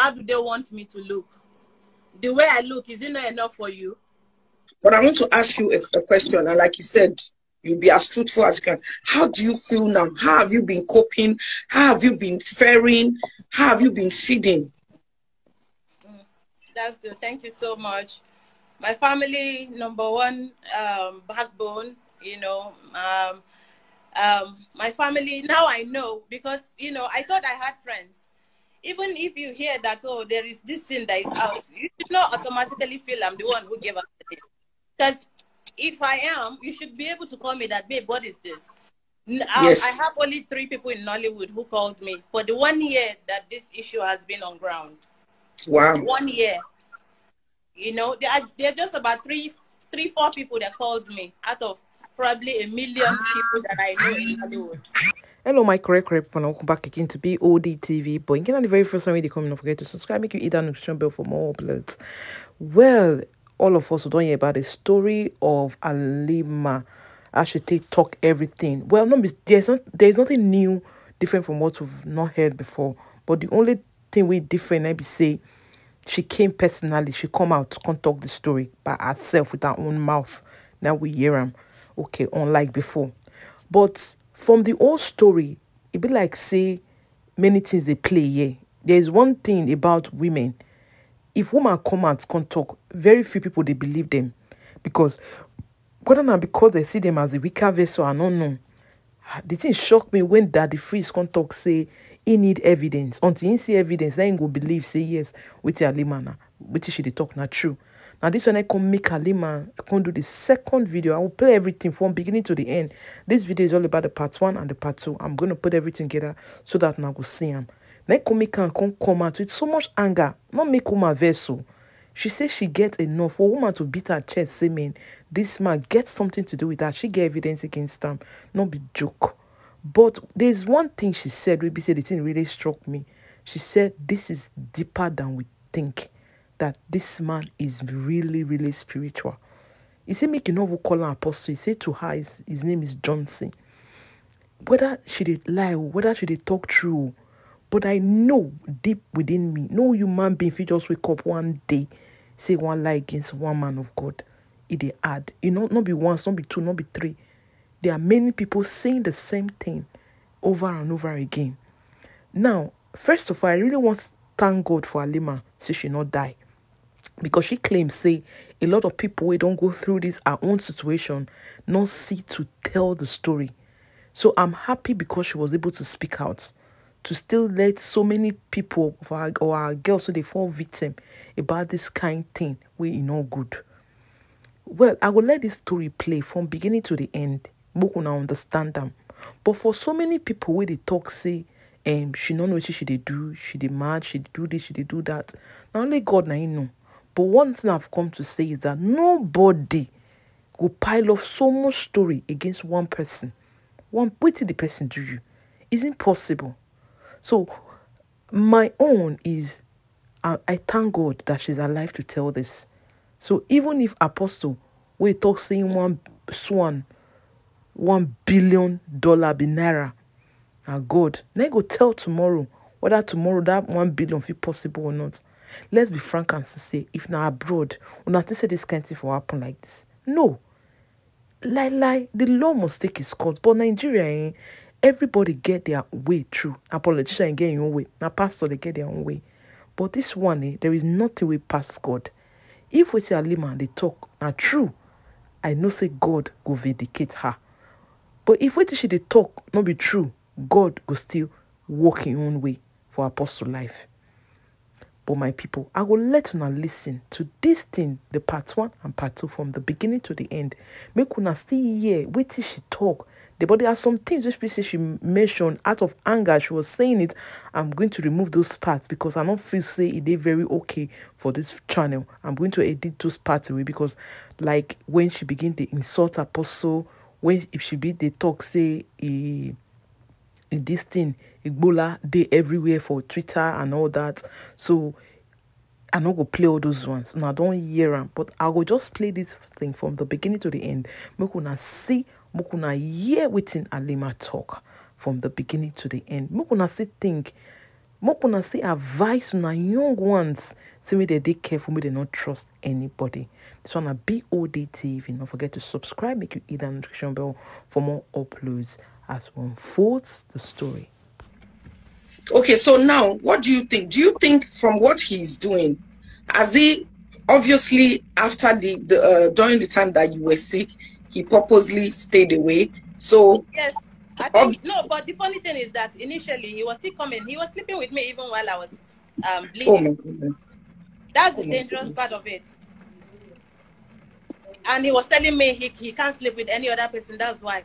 how do they want me to look? The way I look, is it not enough for you? But I want to ask you a, a question, and like you said, you'll be as truthful as you can. How do you feel now? How have you been coping? How have you been faring? How have you been feeding? Mm, that's good. Thank you so much. My family, number one um, backbone, you know. Um, um, my family, now I know because, you know, I thought I had friends. Even if you hear that, oh, there is this thing that is out, you should not automatically feel I'm the one who gave up the Because if I am, you should be able to call me that, babe, what is this? Um, yes. I have only three people in Nollywood who called me for the one year that this issue has been on ground. Wow. One year. You know, there are, there are just about three, three, four people that called me out of probably a million people that I know in Nollywood. Hello, my correct correct people, welcome back again to BOD TV. But in the very first time you come, don't forget to subscribe, make you hit that notification bell for more uploads. Well, all of us who don't hear about the story of Halima. I should take talk everything. Well, no, there's not there's nothing new, different from what we've not heard before. But the only thing we different, I be say, she came personally. She come out come talk the story by herself with her own mouth. Now we hear them, okay, unlike before. But from the old story, it be like say many things they play here. There's one thing about women. If woman come out come talk very few people they believe them. Because whether not because they see them as a weaker vessel i don't know. The thing shock me when daddy freeze come talk say he need evidence. Until he see evidence then he go believe say yes with halima na wetin she dey talk not true now this one i come make halima come do the second video i will play everything from beginning to the end this video is all about the part one and the part two i'm going to put everything together so that now go see them Make Komika come come out with so much anger, not make woman vessel. Oh. She says she gets enough for woman to beat her chest, saying this man gets something to do with that. She get evidence against him, not be joke. But there's one thing she said, we be said the thing really struck me. She said this is deeper than we think. That this man is really, really spiritual. He said, make you know call her apostle. He said to her, his, his name is Johnson. Whether she did lie, whether she did talk true, but I know deep within me, no human being, if you just wake up one day, say one lie against one man of God, it they add. You know, not be once, not be two, not be three. There are many people saying the same thing over and over again. Now, first of all, I really want to thank God for Halima, so she not die. Because she claims, say, a lot of people we don't go through this our own situation, not see to tell the story. So I'm happy because she was able to speak out to still let so many people or our, or our girls so they fall victim about this kind thing we you know good. Well, I will let this story play from beginning to the end. Make now understand them. But for so many people where they talk say, um, she don't know what she did do, she did mad, she do this, she did do that. now only God now you know. But one thing I've come to say is that nobody will pile up so much story against one person. One what did the person do you? Isn't possible. So my own is I, I thank God that she's alive to tell this. So even if Apostle we talk saying one swan, one billion dollar be naira, God, now go tell tomorrow whether tomorrow that one billion feel possible or not. Let's be frank and say if now abroad, we not say this kind of thing will happen like this. No. Lie lie, the law must take its course. But Nigeria, eh, everybody get their way through. A politician get your own way. A pastor they get their own way. But this one, eh, there is nothing we pass God. If we say Halima they talk now true, I know say God go vindicate her. But if we she they talk not be true, God go still walk in own way for apostle life. But my people, I will let una listen to this thing, the part one and part two from the beginning to the end. Make una still hear wait till she talk but there are some things which she mentioned out of anger. She was saying it. I'm going to remove those parts because I don't feel say it is very okay for this channel. I'm going to edit those parts away because, like when she begin to insult apostle, when if she be the talk say e this thing Igbola they everywhere for Twitter and all that. So I not go play all those ones. No, I don't hear them, but I will just play this thing from the beginning to the end. Make una see make una hear wetin Halima talk from the beginning to the end make una still think make una say advice una young ones say make dem dey careful make dem no trust anybody this one na bod tv don't forget to subscribe make you hit that notification bell for more uploads as we unfold the story Okay, so now what do you think? Do you think from what he's doing, as he obviously after the, the uh, during the time that you were sick, he purposely stayed away? So Yes. I think no, but the funny thing is that initially he was still coming. He was sleeping with me even while I was um bleeding. oh my goodness. That's Oh the my dangerous goodness. part of it. And he was telling me he, he can't sleep with any other person. That's why.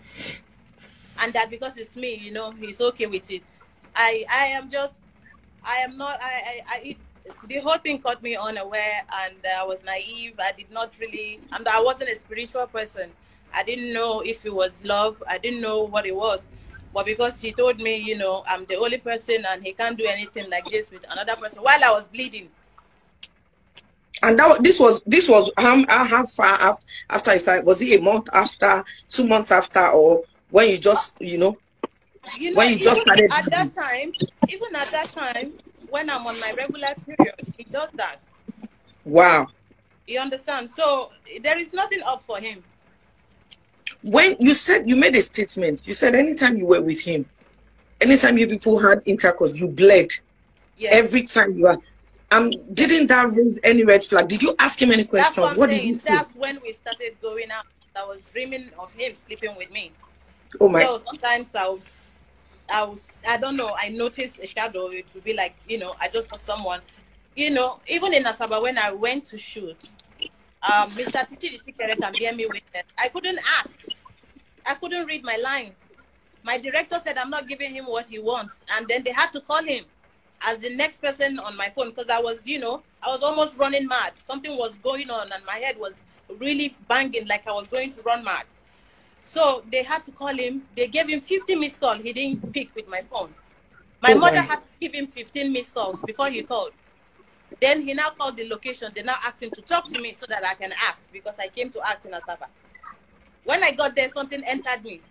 And that because it's me, you know, he's okay with it. I I am just, I am not. I I, I it, the whole thing caught me unaware, and I was naive. I did not really, and I wasn't a spiritual person. I didn't know if it was love. I didn't know what it was. But because he told me, you know, I'm the only person, and he can't do anything like this with another person while I was bleeding. And that this was this was um, how how far af- after it started? Was it a month after, two months after, or when you just you know? you know, When you just started at that time, even at that time, when I'm on my regular period, he does that. Wow. You understand? So there is nothing up for him. When you said you made a statement, you said anytime you were with him, anytime you people had intercourse, you bled. Yes. Every time you are. Um, didn't that raise any red flag? Did you ask him any That's questions? what What did he say? That's when we started going out. I was dreaming of him sleeping with me. Oh my! So sometimes I would, I don't know, I noticed a shadow. It would be like, you know, I just saw someone, you know, even in Asaba when I went to shoot, um, Mr. Tchidi Chikere can bear me witness. I couldn't act. I couldn't read my lines. My director said I'm not giving him what he wants, and then they had to call him as the next person on my phone because I was, you know, I was almost running mad. Something was going on, and my head was really banging like I was going to run mad. So they had to call him. They gave him 50 missed calls. He didn't pick with my phone. My Oh, mother had to give him 15 missed calls before he called. Then he now called the location. They now asked him to talk to me so that I can act because I came to act in Asaba. When I got there, something entered me.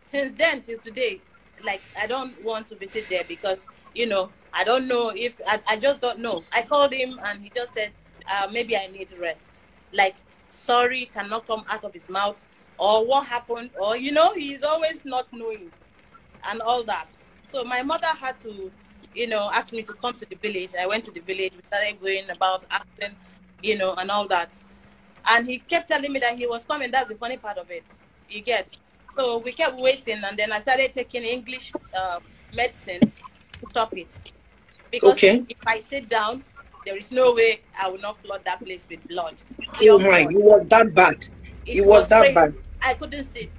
Since then till today, like I don't want to visit there because you know I don't know if I, I just don't know. I called him and he just said uh, maybe I need rest. Like sorry cannot come out of his mouth or what happened or you know he's always not knowing and all that. So my mother had to, you know, ask me to come to the village. I went to the village. We started going about acting, you know, and all that. And he kept telling me that he was coming. That's the funny part of it. You get. So we kept waiting, and then I started taking English uh, medicine to stop it. Because Okay. if I sit down, there is no way I will not flood that place with blood. Oh my! It was that bad. It was that crazy. bad. I couldn't sit.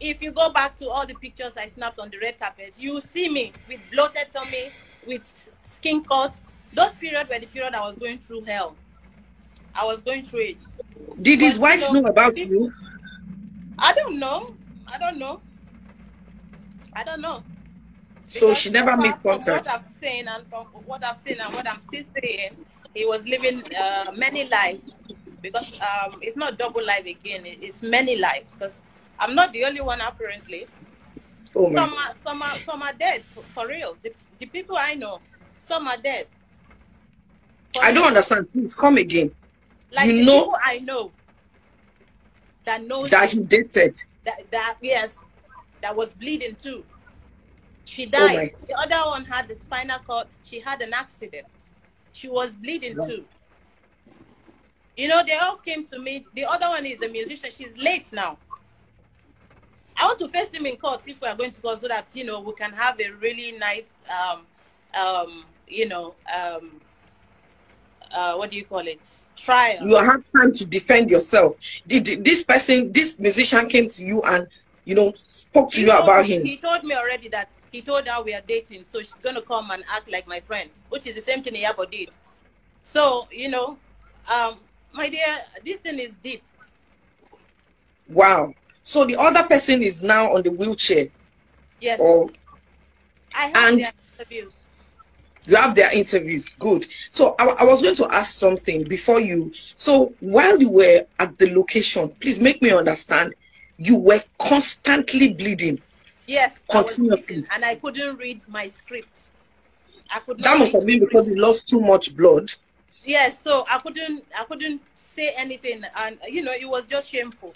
If you go back to all the pictures I snapped on the red carpet, you see me with bloated tummy, with skin cuts. Those periods were the period I was going through hell. I was going through it. Did his wife know, know about you? I don't know. I don't know. I don't know. So Because she never made far From contact. what I've seen and from what I've seen and what I'm still saying, he was living uh, many lives because um, it's not double life again. It's many lives because I'm not the only one apparently. Oh some are some are some are dead for, for real. The, the people I know, some are dead. For I don't real. understand. Please come again. Like you the know- people I know that know That he dated. that, that yes, that was bleeding too. She Oh died. my. the other one had the spinal cord. She had an accident. She was bleeding too. You know, they all came to me. The other one is a musician. She's late now. I want to face him in court if we are going to court so that you know we can have a really nice, um, um, you know, um, uh, what do you call it? Trial. You have time to defend yourself. Did this person, this musician, came to you and you know spoke to He you told- about him? He told me already that he told her we are dating, so she's gonna come and act like my friend, which is the same thing Iyabo did. So you know, um, my dear, this thing is deep. Wow. So the other person is now on the wheelchair, Yes, or I have and- their interviews. you have their interviews. Good. So I, I was going to ask something before you. So while you were at the location, please make me understand. You were constantly bleeding. Yes, I was Continuously. and I couldn't read my script. I could That must have been because he lost too much blood. Yes so i couldn't i couldn't say anything and you know it was just shameful.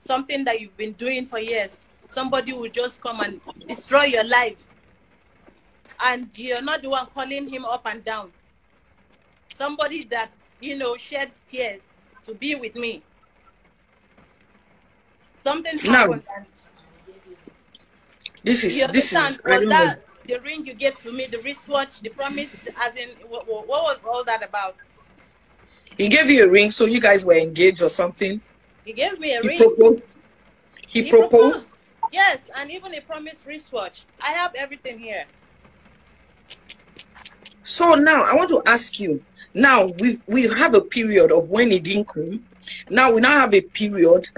Something that you've been doing for years. Somebody will just come and destroy your life. And you're not the one calling him up and down. Somebody that you know shed tears to be with me. Something happened and This is this is I was don't know. that the ring you gave to me the wristwatch the promise as in what, what was all that about He gave you a ring, so you guys were engaged or something. he gave me a He ring proposed. He, He proposed. proposed. Yes, and even a promised wristwatch. I have everything here. So now I want to ask you. Now we we have a period of when he didn't come. Now we now have a period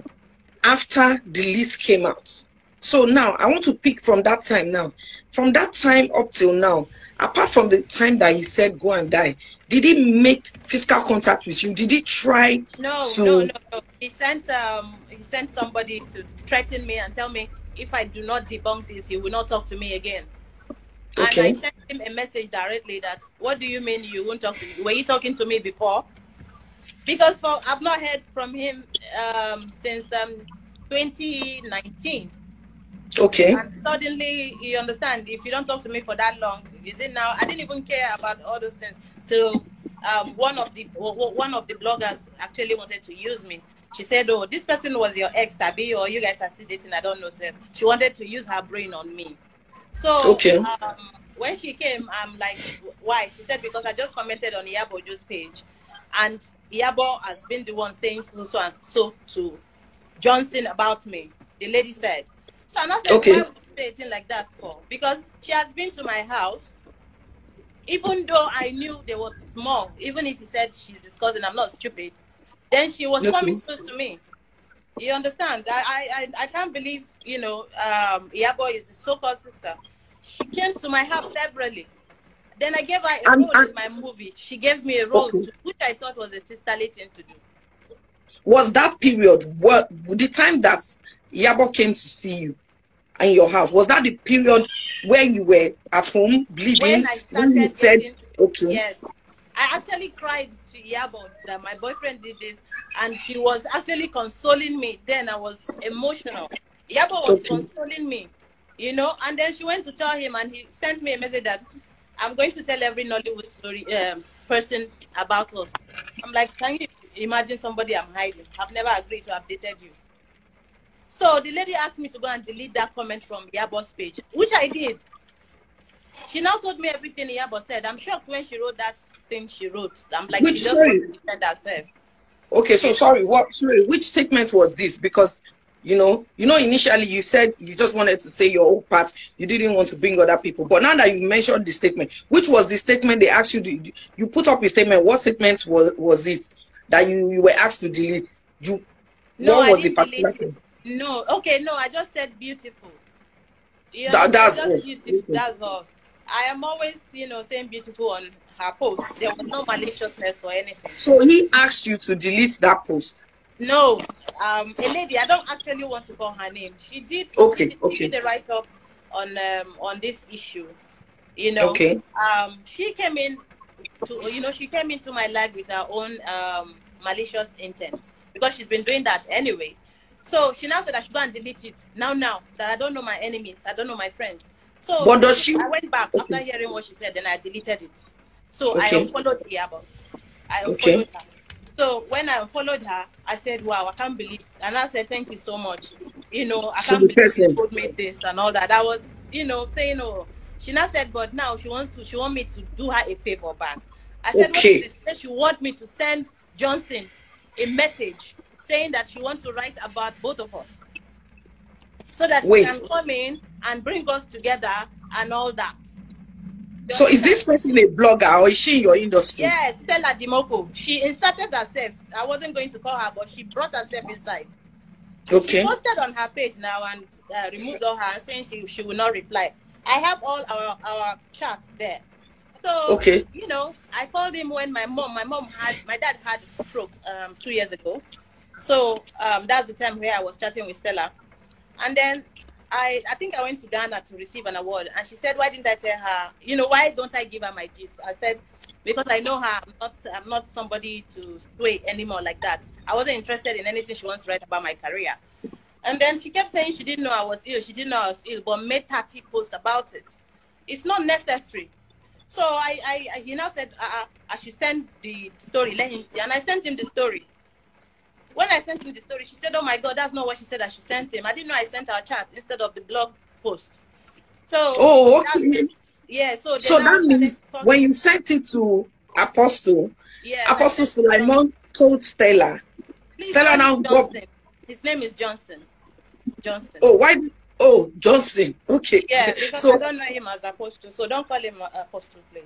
after the list came out. So now I want to pick from that time now. From that time up till now, apart from the time that he said go and die, did he make physical contact with you? Did he try No, So- no, no, no. He sent um he sent somebody to threaten me and tell me if I do not debunk this, he will not talk to me again. Okay. And I sent him a message directly that what do you mean you won't talk to me? Were you talking to me before? Because for I've not heard from him um since um 2019. Okay? And suddenly, you understand, if you don't talk to me for that long, is it now? I didn't even care about all those things till um, one of the one of the bloggers actually wanted to use me. She said, "Oh, this person was your ex, Abby, or you guys are still dating? I don't know, sir." She wanted to use her brain on me. So Okay. um, when she came, I'm like, "Why?" She said, "Because I just commented on Iyabo's page, and Iyabo has been the one saying so so and so to Johnson about me." The lady said. So and I said, Okay. why would you say a thing like that for? Because she has been to my house, even though I knew there was small, even if he said she's discussing, I'm not stupid, then she was Okay. coming close to me. You understand? I, I, I, can't believe, you know, um, Iyabo is the so-called sister. She came to my house severally. Then I gave her a And- role and- in my movie. She gave me a role, Okay. to, which I thought was a sisterly thing to do. Was that period what the time that Yabo came to see you in your house? Was that the period where you were at home bleeding? When I started you said, okay, Yes. I actually cried to Yabo that my boyfriend did this, and she was actually consoling me. Then I was emotional. Yabo was Okay. consoling me, you know. And then she went to tell him, and he sent me a message that I'm going to tell every Nollywood story um, person about us. I'm like, can you imagine somebody I'm hiding? I've never agreed to have dated you. So the lady asked me to go and delete that comment from Yabo's page, which I did. She now told me everything Yabo said. I'm shocked when she wrote that thing she wrote. I'm like, Which- she just sorry. defend herself. okay. So sorry, what? Sorry, which statement was this? Because you know, you know, initially you said you just wanted to say your own part. You didn't want to bring other people. But now that you mentioned the statement, which was the statement they asked you? To, you put up a statement. What statement was was it that you you were asked to delete? You No, what I was the particular it. No, okay, no, I just said beautiful. You That- that's all. beautiful. That's all. I am always, you know, saying beautiful on her post. There was no maliciousness or anything. So he asked you to delete that post. No, um, a lady. I don't actually want to call her name. She did. Okay, she did, okay. She did a write up on um on this issue. You know. Okay. Um, she came in to you know she came into my life with her own um malicious intent because she's been doing that anyway. So she now said I should go and delete it now. Now that I don't know my enemies, I don't know my friends. So But does she- I went back Okay. after hearing what she said, then I deleted it. So I Okay. the Iyabo. I unfollowed Okay. her. So when I unfollowed her, I said, "Wow, I can't believe." And I said, "Thank you so much." You know, I can't believe you told me this and all that. I was, you know, saying, "Oh." She now said, "But now she wants to. She want me to do her a favor back." I said, "What Okay. is it?" She said she want me to send Johnson a message saying that she wants to write about both of us, so that Wait. she can come in and bring us together and all that. So is this person a blogger or is she in your industry? Yes, Stella Dimoko. She inserted herself. I wasn't going to call her, but she brought herself inside. Okay. She posted on her page now and uh, removed all her saying she, she will not reply. I have all our, our chats there. So, Okay. you know, I called him when my mom, my mom had, my dad had a stroke um, two years ago. So um, that's the time where I was chatting with Stella. And then I, I think I went to Ghana to receive an award, and she said, "Why didn't I tell her? You know, why don't I give her my gist?" I said, "Because I know her. I'm not, I'm not somebody to sway anymore like that. I wasn't interested in anything she wants to write about my career." And then she kept saying she didn't know I was ill. She didn't know I was ill, but made 30 posts about it. It's not necessary. So I, I, I he now said uh, I should send the story, let him see, and I sent him the story. When I sent him the story, she said, "Oh my God, that's not what she said. I should send him. I didn't know I sent our chat instead of the blog post." So oh, okay. Yeah, so so that means when you sent it to Apostle, yeah, Apostle Suleman told Stella. Stella now Johnson. His name is Johnson. Johnson. Oh, why? Oh, Johnson. Okay. Yeah, because so, I don't know him as Apostle, so don't call him uh, Apostle, please.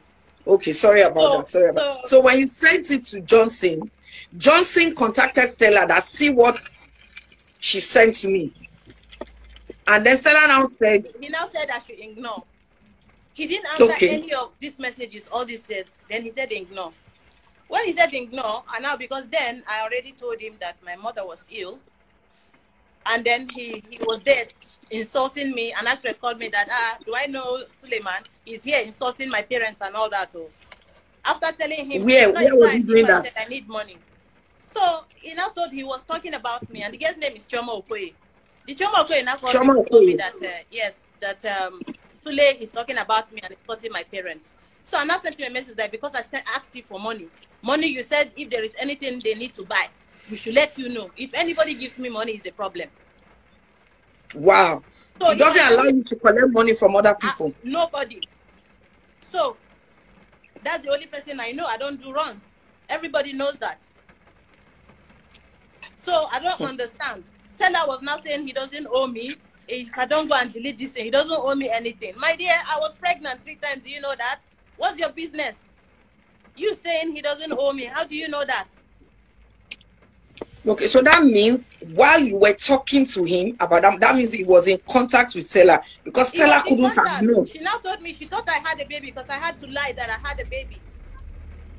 Okay, sorry about so, that. Sorry about. So, so when you sent it to Johnson, Johnson contacted Stella that see what she sent to me, and then Stella now said. He now said I should ignore. He didn't answer okay. any of these messages, all these says. Then he said ignore. When he said ignore, and now because then I already told him that my mother was ill, and then he, he was there insulting me. An actress called me that, ah, do I know Suleman? He's here insulting my parents and all that. Oh. After telling him, where, where was he doing that? Said, I need money. So he now thought he was talking about me, and the guy's name is Chioma Okoye. The Chioma Okoye now called me, told me that, uh, yes, that um, Sule is talking about me and insulting my parents. So I now sent him a message that because I sent, asked you for money, money you said if there is anything they need to buy, we should let you know. If anybody gives me money, it's a problem. Wow. So it doesn't allow you to collect money from other ah, people. Uh, nobody. So that's the only person I know. I don't do runs. Everybody knows that. So I don't hmm. understand. Seller was now saying he doesn't owe me. If I don't go and delete this thing, he doesn't owe me anything. My dear, I was pregnant three times. Do you know that? What's your business? You saying he doesn't owe me. How do you know that? Okay, so that means while you were talking to him about that, that means he was in contact with Stella because Stella couldn't have known. She now told me she thought I had a baby because I had to lie that I had a baby.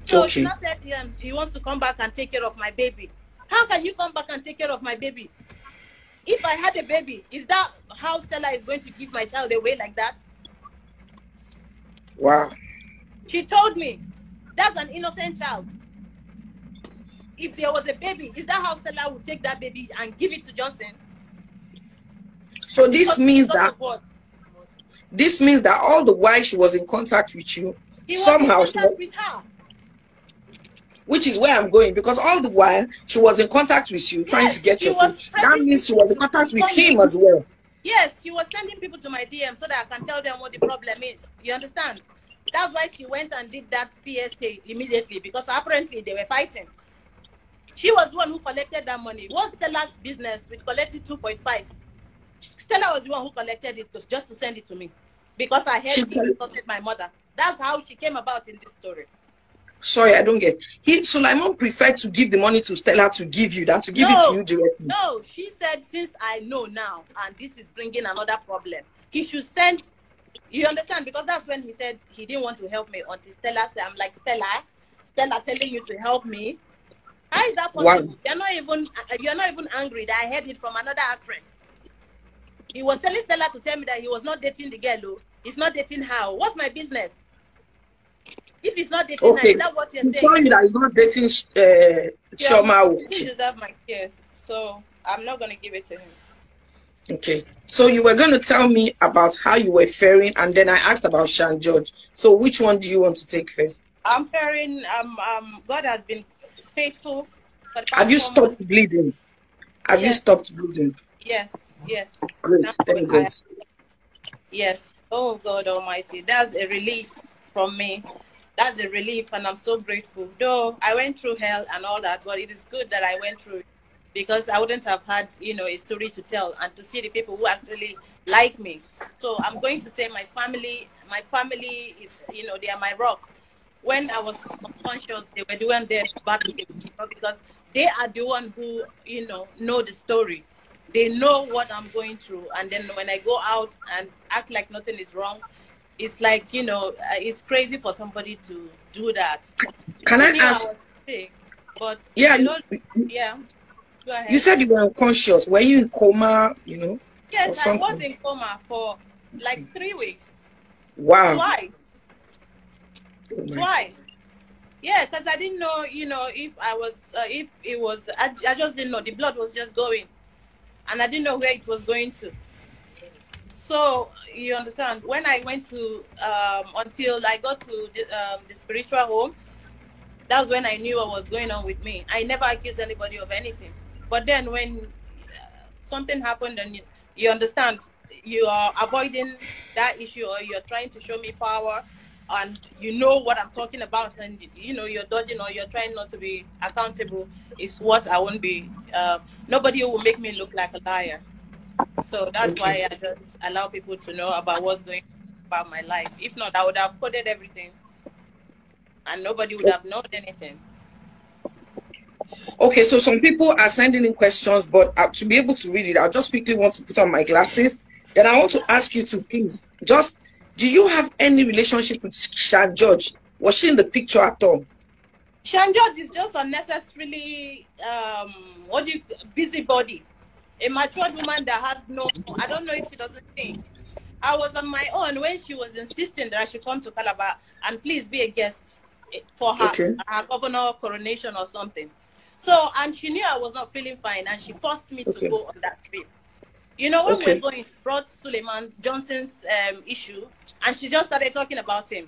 So okay. she now said um, she wants to come back and take care of my baby. How can you come back and take care of my baby? If I had a baby, is that how Stella is going to give my child away like that? Wow. She told me that's an innocent child if there was a baby, is that how Stella would take that baby and give it to Johnson? So this because means that this means that all the while she was in contact with you, he somehow she was, with her. Which is where I'm going because all the while she was in contact with you, trying yes, to get your That means she was in contact with him as well. Yes, she was sending people to my DM so that I can tell them what the problem is. You understand? That's why she went and did that PSA immediately because apparently they were fighting. She was the one who collected that money. What's Stella's business with collecting 2.5? Stella was the one who collected it just to send it to me because I heard she insulted my mother. That's how she came about in this story. Sorry, I don't get. He Suleman preferred to give the money to Stella to give you that to give no, it to you directly. No, she said since I know now and this is bringing another problem, he should send. You understand? Because that's when he said he didn't want to help me until Stella said, "I'm like Stella, Stella telling you to help me." How is that possible? You're not even you're not even angry that I heard it from another actress. He was telling Stella to tell me that he was not dating the girl. Oh. He's not dating her. What's my business? If he's not dating okay. her, is that what you're saying? telling you that he's not dating uh, Chioma. He deserves my tears, so I'm not going to give it to him. Okay, so you were going to tell me about how you were faring, and then I asked about Shan George. So which one do you want to take first? I'm faring. Um, um, God has been faithful. Have you stopped months. bleeding? Have yes. you stopped bleeding? Yes, yes. Great, thank God. Yes. Oh God Almighty, that's a relief from me. That's a relief, and I'm so grateful. Though I went through hell and all that, but it is good that I went through because I wouldn't have had, you know, a story to tell and to see the people who actually like me. So I'm going to say my family, my family is, you know, they are my rock when I was unconscious, they were doing their battle because they are the one who, you know, know the story. They know what I'm going through. And then when I go out and act like nothing is wrong, it's like, you know, uh, it's crazy for somebody to do that. Can I, I ask? I sick, but yeah, yeah. You said you were unconscious. Were you in coma, you know? Yes, I was in coma for like three weeks. Wow. Twice. Twice. Yeah, because I didn't know, you know, if I was, uh, if it was, I, I just didn't know. The blood was just going, and I didn't know where it was going to. So you understand? When I went to, um, until I got to the, um, the spiritual home, that's when I knew what was going on with me. I never accused anybody of anything. But then when uh, something happened and you, you understand, you are avoiding that issue or you're trying to show me power and you know what I'm talking about, and you know you're dodging or you're trying not to be accountable, is what I won't be. Uh, nobody will make me look like a liar. So that's why I just allow people to know about what's going about my life. If not, I would have coded everything, and nobody would have known anything. Okay, so some people are sending in questions, but uh, to be able to read it, I just quickly want to put on my glasses. Then I want to ask you to please just do you have any relationship with Shan George? Was she in the picture at all? Shan George is just unnecessarily um what do you busybody. A matured woman that has no I don't know if she doesn't think. I was on my own when she was insisting that I should come to Calabar and please be a guest for her, okay. her governor coronation or something. So, and she knew I was not feeling fine and she forced me okay. to go on that trip. You know, when okay. we were going, brought Suleman Johnson's um, issue, and she just started talking about him.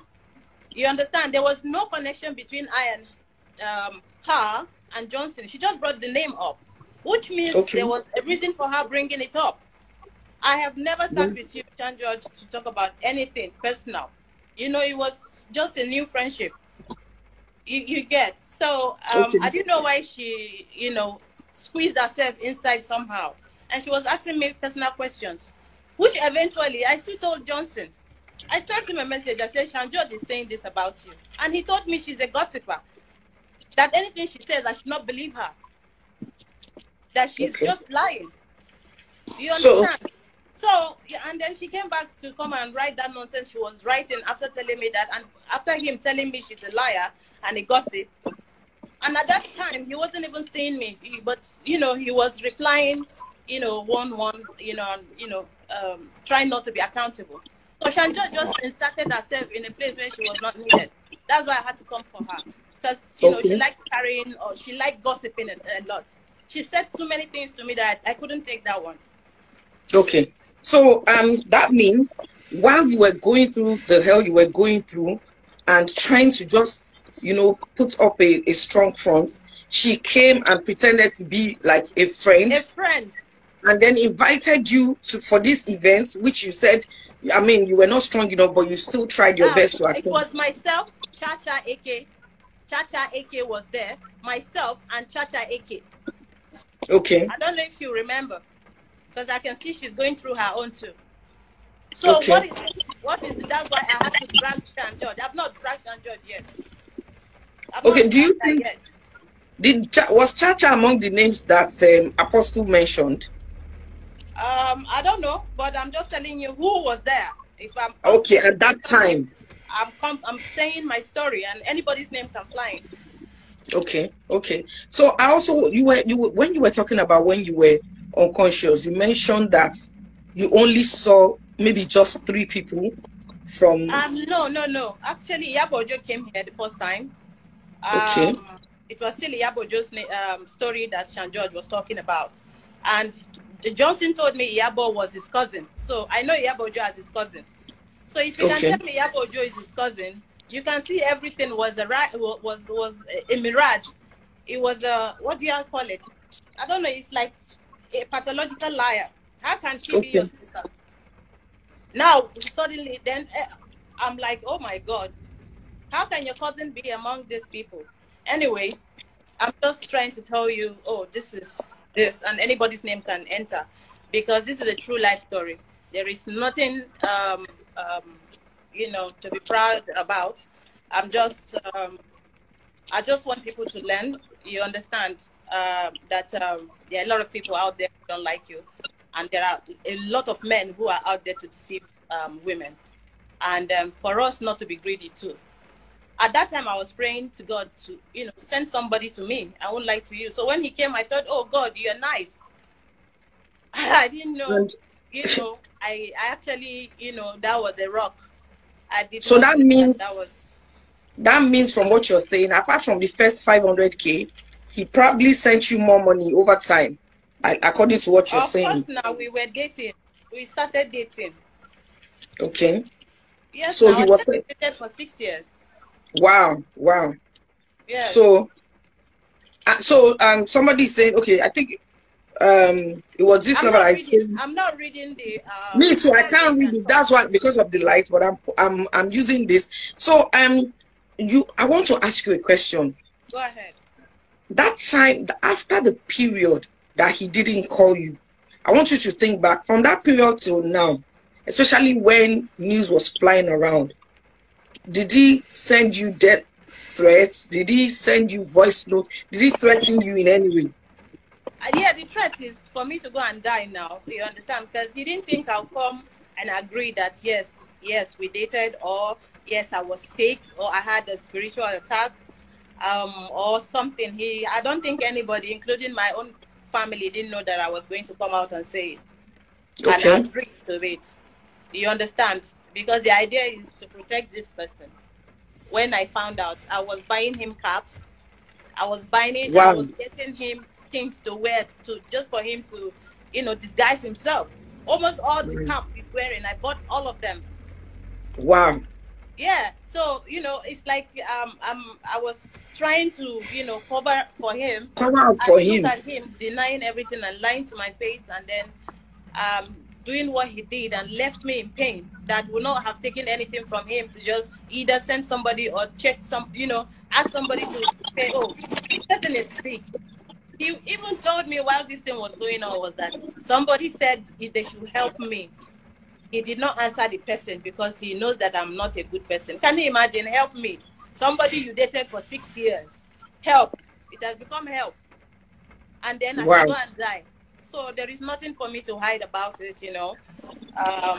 You understand? There was no connection between I and um, her and Johnson. She just brought the name up, which means okay. there was a reason for her bringing it up. I have never sat mm. with you, Shan George, to talk about anything personal. You know, it was just a new friendship. You, you get so um, okay. I didn't know why she, you know, squeezed herself inside somehow and she was asking me personal questions, which eventually I still told Johnson. I sent him a message. I said, Shan George is saying this about you. And he told me she's a gossiper. That anything she says, I should not believe her. That she's okay. just lying. You understand? So, so yeah, and then she came back to come and write that nonsense she was writing after telling me that, and after him telling me she's a liar and a gossip. And at that time, he wasn't even seeing me, but you know, he was replying you know, one one, you know, and, you know, um, trying not to be accountable. So Shan George just inserted herself in a place where she was not needed. That's why I had to come for her because you okay. know she liked carrying or she liked gossiping a, a, lot. She said too many things to me that I couldn't take that one. Okay, so um, that means while you were going through the hell you were going through and trying to just you know put up a, a strong front, she came and pretended to be like a friend. A friend and then invited you to for this event, which you said, I mean, you were not strong enough, but you still tried your best to attend. It was myself, Chacha Eke, Chacha Eke was there, myself, and Chacha Eke. Okay. I don't know if you remember, because I can see she's going through her own too. So okay. what is it? What is it? That's why I had to drag George. I've not dragged George yet. I've okay. Do you think? Did was Chacha among the names that um, Apostle mentioned? Um, I don't know, but I'm just telling you who was there. If I'm okay at that time, I'm I'm saying my story, and anybody's name can fly in. Okay, okay. So I also you were you were, when you were talking about when you were unconscious, you mentioned that you only saw maybe just three people from. Um, no, no, no. Actually, Iyabo Ojo came here the first time. Um, okay. It was still Iyabo Ojo's um, story that Shan George was talking about, and Johnson told me Yabo was his cousin. So I know Iyabo Ojo as his cousin. So if you okay. can tell me Iyabo Ojo is his cousin, you can see everything was a was was a mirage. It was a what do you call it? I don't know. It's like a pathological liar. How can she okay. be your sister? Now suddenly, then eh, I'm like, oh my god, how can your cousin be among these people? Anyway, I'm just trying to tell you, oh, this is this, and anybody's name can enter, because this is a true life story. There is nothing, um, um, you know, to be proud about. I'm just, um, I just want people to learn. You understand uh, that um, there are a lot of people out there who don't like you, and there are a lot of men who are out there to deceive um, women. And um, for us not to be greedy too at that time I was praying to God to, you know, send somebody to me. I won't lie to you. So when he came, I thought, oh God, you're nice. I didn't know. And you know, I, I actually, you know, that was a rock. I did. So that means- that was. That means from what you're saying, apart from the first 500k, he probably sent you more money over time, according to what you're Of saying. course, now we were dating. We started dating. Okay. Yes. So he was- dated for six years. Wow. Wow. Yes. So, uh, so um, somebody said, okay, I think um, it was this I'm number I said. I'm not reading the. Um, Me too. I can't read it. That's why because of the light. But I'm I'm I'm using this. So um, you. I want to ask you a question. Go ahead. That time after the period that he didn't call you, I want you to think back from that period till now, especially when news was flying around. Did he send you death threats? Did he send you voice note? Did he threaten you in any way? Uh, yeah, the threat is for me to go and die now. You understand? Because he didn't think I'll come and agree that yes, yes, we dated, or yes, I was sick, or I had a spiritual attack, um, or something. He, I don't think anybody, including my own family, didn't know that I was going to come out and say it Okay. and agree to it. Do you understand? Because the idea is to protect this person. When I found out, I was buying him caps. I was buying it. I was getting him things to wear to just for him to, you know, disguise himself. Almost all the cap he's wearing, I bought all of them. Wow. Yeah. So you know, it's like um, um, I was trying to, you know, cover for him. Cover for him. look at him denying everything and lying to my face and then um, doing what he did and left me in pain that would not have taken anything from him to just either send somebody or check some you know ask somebody to say oh this person is sick. He even told me while this thing was going on was that somebody said he- they should help me. He did not answer the person because he knows that i'm not a good person. Can you imagine? Help me. Somebody you dated for six years. Help. It has become help. And then I Wow. go and die. So there is nothing for me to hide about it, you know. Um,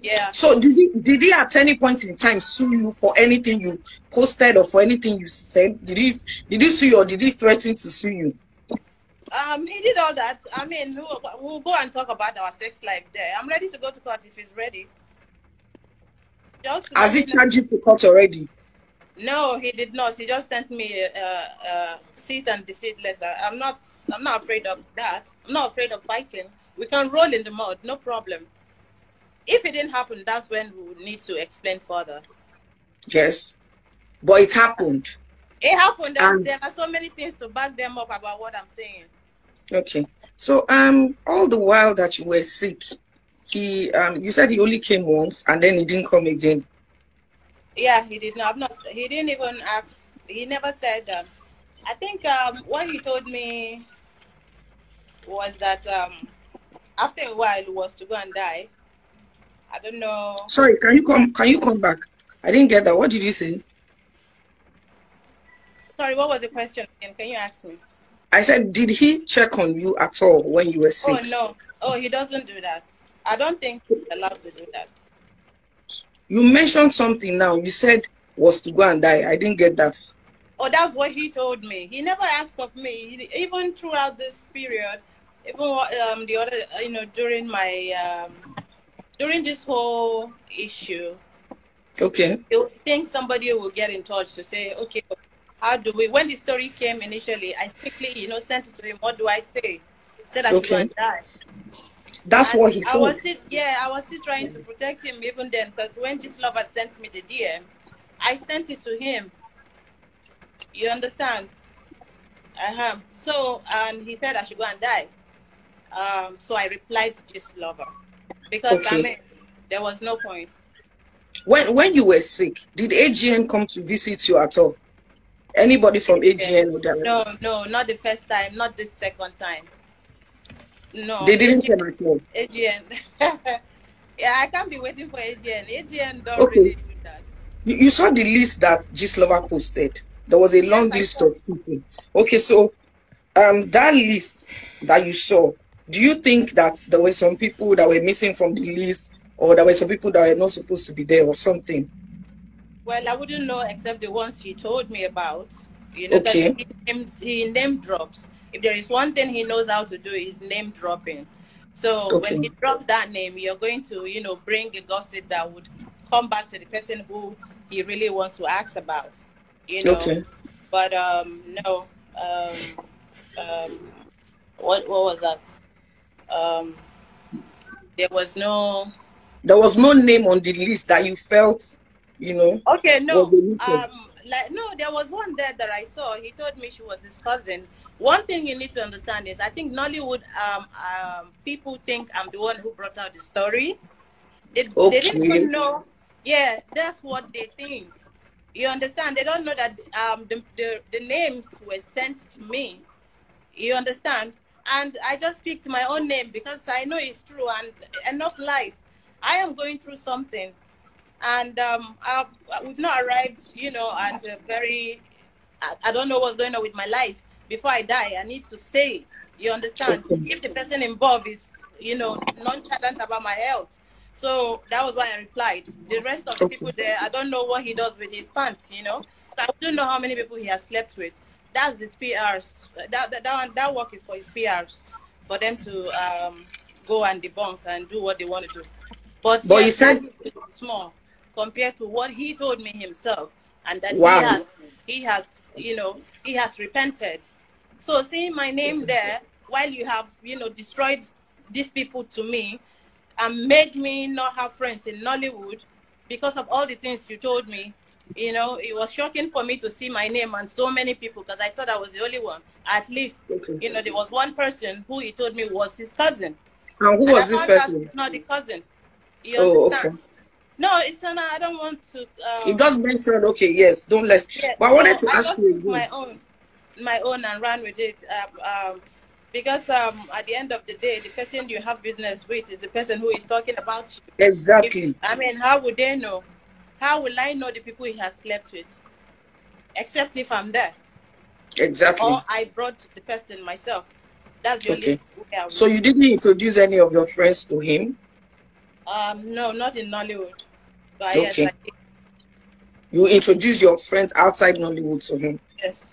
yeah. So did he did he at any point in time sue you for anything you posted or for anything you said? Did he did he sue you or did he threaten to sue you? Um, he did all that. I mean, we'll, we'll go and talk about our sex life there. I'm ready to go to court if he's ready. Just Has he charged you to court already? No, he did not. He just sent me a, a, a cease and desist letter. I'm not. I'm not afraid of that. I'm not afraid of fighting. We can roll in the mud, no problem. If it didn't happen, that's when we would need to explain further. Yes. But it happened. It happened. and And- there are so many things to back them up about what I'm saying. Okay. So um all the while that you were sick, he um you said he only came once and then he didn't come again. Yeah, he did not. Not. He didn't even ask. He never said. Um, I think um, what he told me was that um, after a while he was to go and die. I don't know. Sorry, can you come can you come back? I didn't get that. What did you say? Sorry, what was the question again? Can you ask me? I said, did he check on you at all when you were sick? Oh no. Oh, he doesn't do that. I don't think he's allowed to do that. You mentioned something now. You said was to go and die. I didn't get that. Oh, that's what he told me. He never asked of me. He, even throughout this period, even um, the other, you know, during my um, during this whole issue, Okay. you think somebody will get in touch to say, okay, how do we? When the story came initially, I quickly, you know, sent it to him. What do I say? Said I should go Okay. and die. That's And what he I was said. still, yeah, I was still trying to protect him even then because when this lover sent me the DM, I sent it to him. You understand? Uh-huh. So, and he said I should go and die. Um, so I replied to this lover because I mean, there was no point. When when you were sick, did AGN come to visit you at all? Anybody from AGN would have No, no, not the first time, not the second time. No, they didn't AGN come at all. AGN. yeah, I can't be waiting for AGN. AGN don't Okay. really do that. You, you saw the list that Gistlover posted. There was a long I list saw. of people. Okay, so um that list that you saw, do you think that there were some people that were missing from the list or there were some people that were not supposed to be there or something? Well, I wouldn't know except the ones he told me about. You know, Okay. he, names, he name drops. If there is one thing he knows how to do is name dropping. So Okay. when he drops that name, you're going to, you know, bring a gossip that would come back to the person who he really wants to ask about. You know. Okay. But um no. Um um what what was that? Um there was no There was no name on the list that you felt, you know, Okay, no. Um, like no, there was one there that I saw. He told me she was his cousin. One thing you need to understand is, I think Nollywood um, um, people think I'm the one who brought out the story. They, they didn't even know. Yeah, that's what they think. You understand? They don't know that um, the, the the names were sent to me. You understand? And I just picked my own name because I know it's true and enough lies. I am going through something and um, I've, we've not arrived, you know, at a very, I, I don't know what's going on with my life. Before I die, I need to say it. You understand? Okay. If the person involved is, you know, nonchalant about my health. So that was why I replied. The rest of the people there, I don't know what he does with his pants, you know. So I don't know how many people he has slept with. That's his PRs. That, that, that, one- that work is for his PRs, for them to um, go and debunk and do what they want to do. But, But you said- small compared to what he told me himself, and that Wow. he has, he has, you know, he has repented. So seeing my name there, while you have, you know, destroyed these people to me, and made me not have friends in Nollywood because of all the things you told me. You know, it was shocking for me to see my name and so many people because I thought I was the only one. At least, you know, there was one person who he told me was his cousin. And who And was this person? It's not the cousin. You Oh, understand? okay. No, it's not. I don't want to. Um, You just mentioned, okay, yes, don't let's. yeah, But I wanted so to ask you my own, my own, and ran with it. Um, um, because um, at the end of the day, the person you have business with is the person who is talking about you. Exactly. If, I mean, how would they know? How will I know the people he has slept with? Except if I'm there, Exactly. or I brought the person myself. That's the Okay. only way I would. So you didn't introduce any of your friends to him. um, no, not in Nollywood. But yes, Okay. Did. You introduced your friends outside Nollywood to him. yes.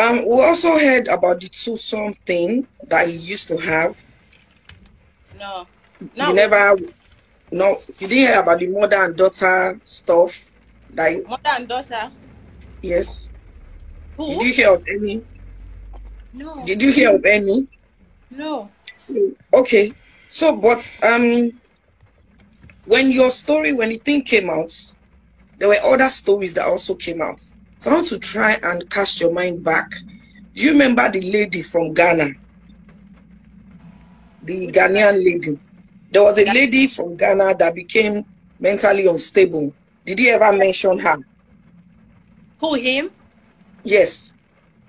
Um, we also heard about the twosome thing that you used to have. No. no. you never, no, you didn't hear about the mother and daughter stuff. That you- Mother and daughter. yes, Who? did you hear of any? no. Did you hear of any? No. So, okay, so but um, when your story, when the thing came out, there were other stories that also came out. So I want to try and cast your mind back. Do you remember the lady from Ghana? The Ghanaian lady. There was a lady from Ghana that became mentally unstable. Did you ever mention her? Who him? Yes.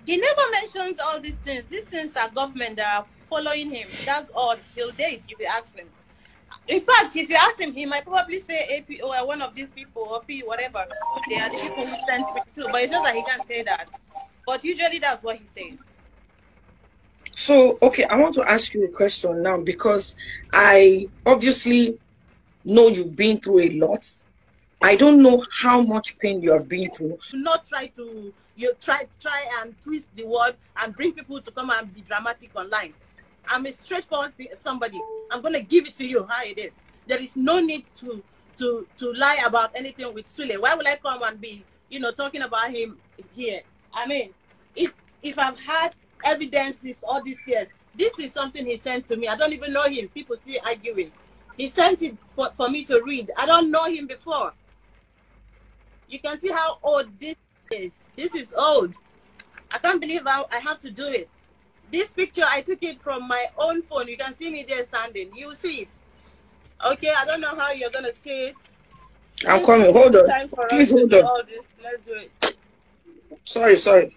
He never mentions all these things. These things are government that are following him. That's all till date, if you ask him. In fact, if you ask him, he might probably say AP or one of these people or P whatever. They are the people who sent me too. But it's just that he can't say that. But usually that's what he says. So, okay, I want to ask you a question now because I obviously know you've been through a lot. I don't know how much pain you have been through. Do not try to you try try and twist the word and bring people to come and be dramatic online. I'm a straightforward somebody. I'm gonna give it to you how it is. There is no need to to to lie about anything with Sule. Why would I come and be you know talking about him here? I mean, if if I've had evidences all these years, this is something he sent to me. I don't even know him. People still arguing. He sent it for, for me to read. I don't know him before. You can see how old this is. This is old. I can't believe how I have to do it. This picture, I took it from my own phone. You can see me there standing. You see it. Okay, I don't know how you're going to see it. I'm coming. Hold on. Time for us Please hold on. Let's do it. Sorry, sorry.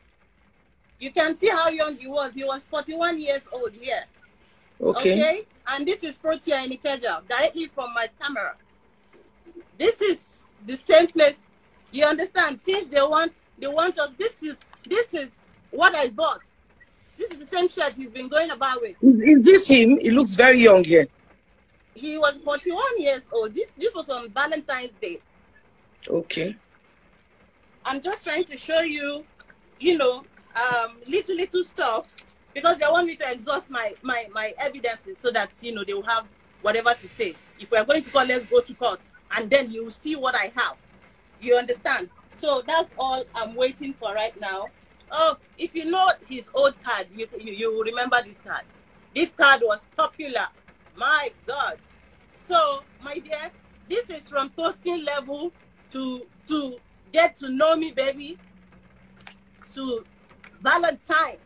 You can see how young he was. He was 41 years old here. Okay. And this is Protea in Ikeja, directly from my camera. This is the same place. You understand? Since they want, they want us. This is this is what I bought. This is the same shirt he's been going about with. Is, is this him? He looks very young here. He was 41 years old. This this was on Valentine's Day. Okay. I'm just trying to show you, you know, um, little little stuff because they want me to exhaust my my my evidences so that you know they will have whatever to say. If we are going to court, let's go to court, and then you will see what I have. You understand? So that's all I'm waiting for right now. Oh, if you know his old card, you you, you remember this card. This card was popular. My God. So, my dear, this is from toasting level to to get to know me, baby, to Valentine.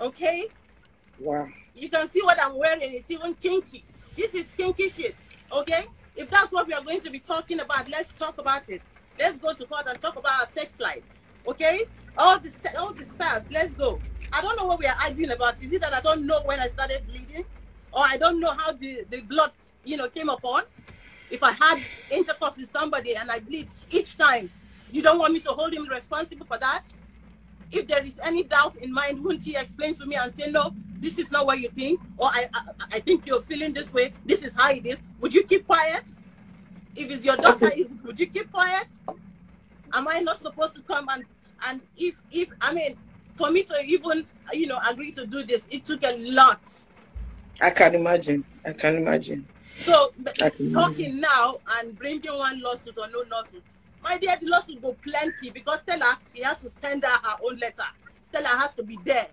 Okay? Wow. You can see what I'm wearing. It's even kinky. This is kinky shit. Okay? If that's what we are going to be talking about, let's talk about it. Let's go to court and talk about our sex life. Okay? All the all the stars. Let's go. I don't know what we are arguing about. Is it that I don't know when I started bleeding, or I don't know how the the blood you know came upon? If I had intercourse with somebody and I bleed each time, you don't want me to hold him responsible for that? If there is any doubt in mind, wouldn't he explain to me and say, no, this is not what you think, or I, I, I think you're feeling this way, this is how it is. Would you keep quiet? If it's your daughter, would you keep quiet? Am I not supposed to come and and if if I mean for me to even you know agree to do this, it took a lot. I can imagine. I can imagine. So can talking now and bringing one lawsuit or no lawsuit, my dear, the lawsuit go plenty because Stella he has to send her her own letter. Stella has to be there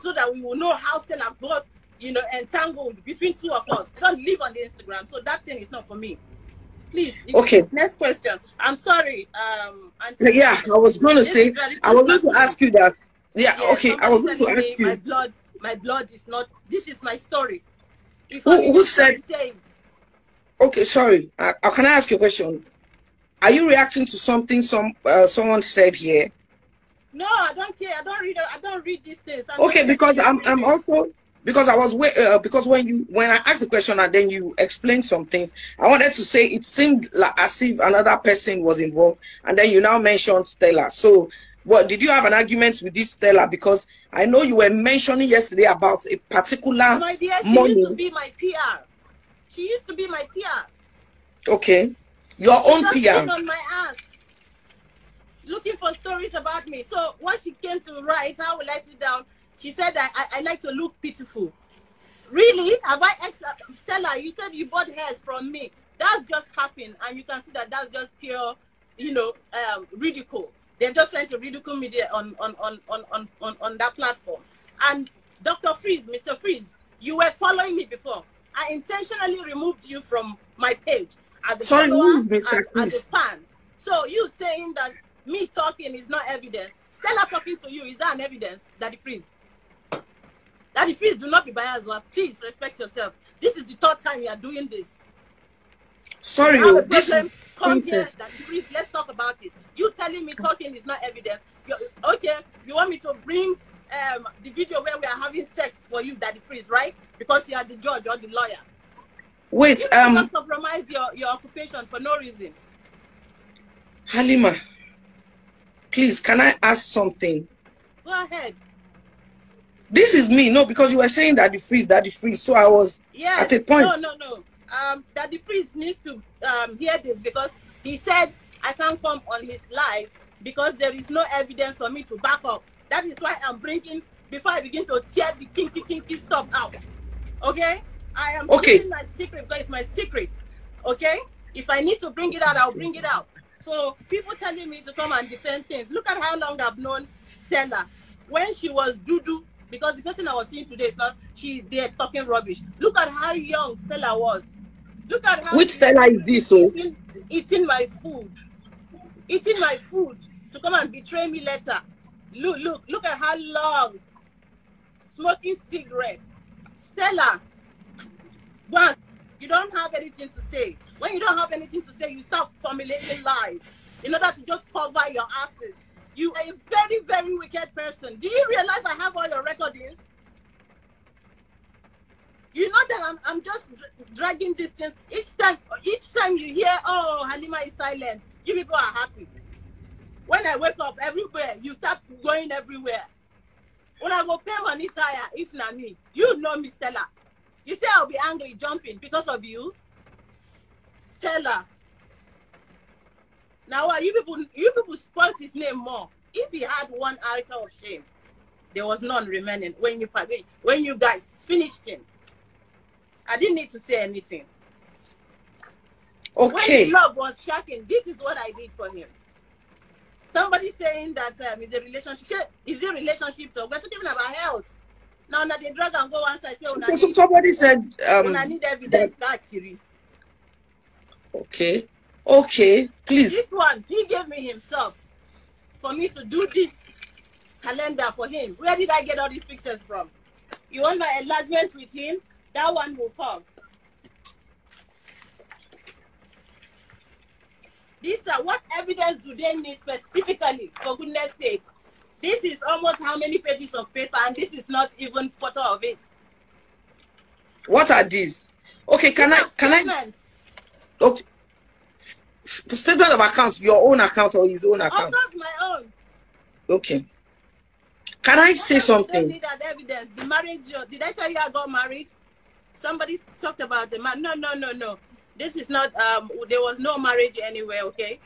so that we will know how Stella got you know entangled between two of us. Don't live on the Instagram, so that thing is not for me. Please. Okay. Next question. I'm sorry. Um. Yeah, I was going to say, I was going to ask you that. Yeah, Yeah, okay, I was going to ask me My blood, my blood is not. This is my story. If Who- who said- Says, Okay, sorry. Uh, uh, can I ask you a question? Are you reacting to something some uh, someone said here? no, I don't care. I don't read. I don't read these things. I'm Okay, because I'm I'm also because I was wa- uh, because when you when I asked the question and then you explained some things, I wanted to say it seemed like as if another person was involved, and then you now mentioned Stella. So, what did you have an argument with this Stella? Because I know you were mentioning yesterday about a particular My dear, she money. used to be my PR. She used to be my PR. Okay, your She own PR. on my ass, looking for stories about me. So when she came to write, how will I sit down? She said that I, I like to look pitiful. Really? Have I ex- Stella? You said you bought hairs from me. That's just happened, and you can see that that's just pure, you know, um, ridicule. They're just trying to ridicule me there on on on on on on, on that platform. And Dr. Freeze, Mr. Freeze, you were following me before. I intentionally removed you from my page as a Sorry, follower is Mr. and as a fan. So you saying that me talking is not evidence. Stella talking to you, is that an evidence? Daddy Freeze. Daddy Freeze, do not be biased. Well, please respect yourself. This is the third time you are doing this. Sorry, You oh, this is come here, princess. Daddy Freeze, let's talk about it. You telling me talking is not evidence. you okay, you want me to bring um, the video where we are having sex for you, Daddy Freeze, right? Because you are the judge or the lawyer. Wait, You um, compromise your, your occupation for no reason. Halima, please, can I ask something? Go ahead. This is me, no, because you were saying that the freeze, that the freeze. So I was Yes. At a point- No, no, no. Um, Daddy Freeze needs to um, hear this because he said I can't come on his live because there is no evidence for me to back up. That is why I'm bringing before I begin to tear the kinky kinky stuff out. Okay? I am Okay. keeping my secret because it's my secret. Okay? If I need to bring it out, I'll bring it out. So people telling me to come and defend things. Look at how long I've known Stella. When she was Dudu, because the person I was seeing today is not she they're talking rubbish. Look at how young Stella was. Look at how which Stella is this? Oh, eating, eating my food. Eating my food to come and betray me later. Look, look, look at how long smoking cigarettes. Stella, and- you don't have anything to say. When you don't have anything to say, you start formulating lies in order to just cover your asses. You are a very, very wicked person. Do you realize I have all your recordings? You know that I'm, I'm just dra- dragging distance. Each time, each time you hear, oh, Halima is silent, you people are happy. When I wake up everywhere, you start going everywhere. When I go pay money tire, if not me, you know me, Stella. You say I'll be angry jumping because of you, Stella. Now, why you people, you people spoilt his name more. If he had one iota of shame, There was none remaining when you when you guys finished him. I didn't need to say anything. Okay. When love was shocking, this is what I did for him. Somebody saying that um, is a relationship. Is a relationship? So we're talking about health. Now, now they drag and go one side. Say, "Oh, Okay, so somebody said, um, I need evidence, Kiri. okay, okay, please. This one, he gave me himself for me to do this calendar for him. Where did I get all these pictures from? You want my enlargement with him? That one will come. These are what evidence do they need specifically, for goodness sake? This is almost how many pages of paper, and this is not even quarter of it. What are these? Okay, can These I can I okay statement of accounts, your own account or his own Of account? course, my own. Okay. Can I say What else do something? need that evidence. The marriage. uh, Did I tell you I got married? Somebody talked about the man. No, no, no, no. This is not. Um, there was no marriage anywhere. Okay.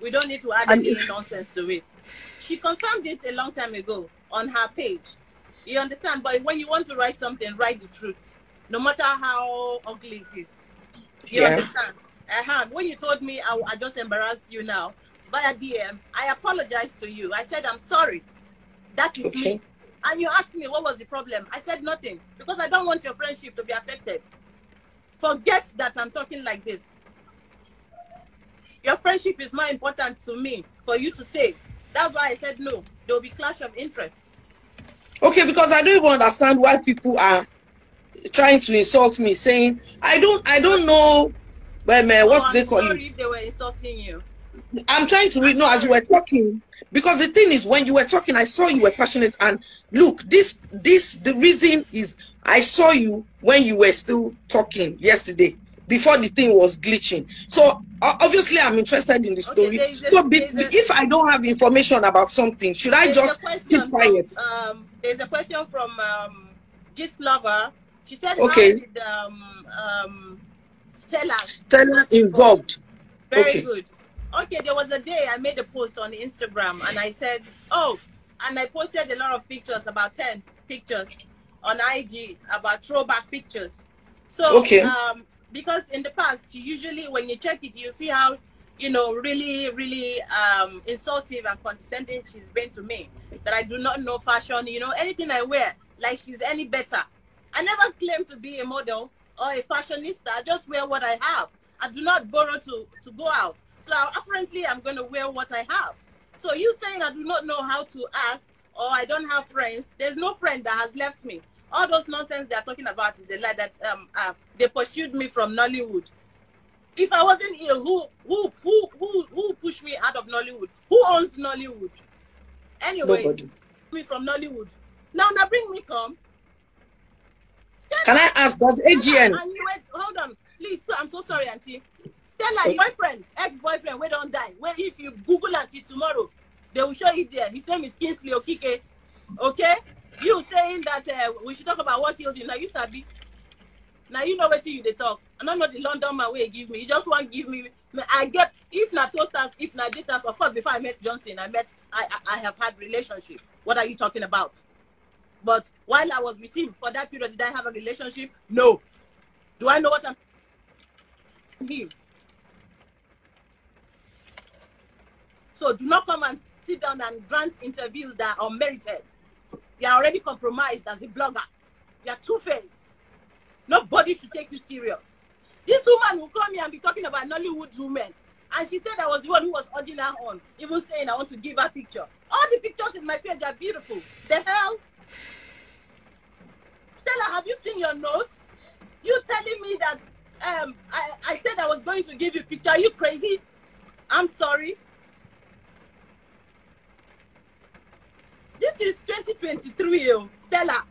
We don't need to add any nonsense to it. She confirmed it a long time ago on her page. You understand? But when you want to write something, write the truth, no matter how ugly it is. You Yeah. understand? Uh-huh. When you told me I, I just embarrassed you now via DM, I apologized to you. I said I'm sorry. That is Okay. me. And you asked me what was the problem. I said nothing because I don't want your friendship to be affected. Forget that I'm talking like this. Your friendship is more important to me for you to say. That's why I said no. There will be clash of interest. Okay, because I don't even understand why people are trying to insult me, saying I don't I don't know well, man, Oh, what's I'm they call if they were insulting you. I'm trying to read no as you were talking because the thing is when you were talking I saw you were passionate and look this this the reason is I saw you when you were still talking yesterday before the thing was glitching so obviously I'm interested in the story a- so be, a- if I don't have information about something should I just keep quiet From, um, there's a question from um, Gistlover. She said, Okay. How did um, um, Stella? Stella involved Very Okay. good. Okay, there was a day I made a post on Instagram and I said, Oh, and I posted a lot of pictures, about 10 pictures on IG about throwback pictures. So, Okay. um, because in the past, usually when you check it, you see how, you know, really, really um, insultive and condescending she's been to me. That I do not know fashion, you know, anything I wear, like she's any better. I never claim to be a model or a fashionista. I just wear what I have. I do not borrow to, to go out. So apparently, I'm going to wear what I have. So you saying I do not know how to act or I don't have friends? There's no friend that has left me. All those nonsense they're talking about is a lie that um uh, they pursued me from Nollywood. If I wasn't here, who who who who who pushed me out of Nollywood? Who owns Nollywood? Anyways, nobody me from Nollywood. Now, now bring me come. Can I ask does AGN And you wait, hold on, please. So, I'm so sorry, Auntie. Stella, your boyfriend, ex-boyfriend, we don't die. Where if you Google Auntie tomorrow, they will show you there. His name is Kingsley Okike. Okay? You saying that uh, we should talk about what killed you. Now you sabi. Now you know what you they talk. I don't know the London man way give me. You just want give me. I get if not toasters, if not datas. Of course, before I met Johnson, I met. I, I I have had relationship. What are you talking about? But while I was with him for that period, did I have a relationship? No. Do I know what I'm him? So do not come and sit down and grant interviews that are unmerited. You are already compromised as a blogger. You are two-faced. Nobody should take you serious. This woman will come here and be talking about Nollywood women. And she said I was the one who was urging her on, even saying I want to give her picture. All the pictures in my page are beautiful. The hell? Stella, have you seen your nose? You telling me that um I, I said I was going to give you a picture. Are you crazy? I'm sorry. This is 2023, oh, Stella.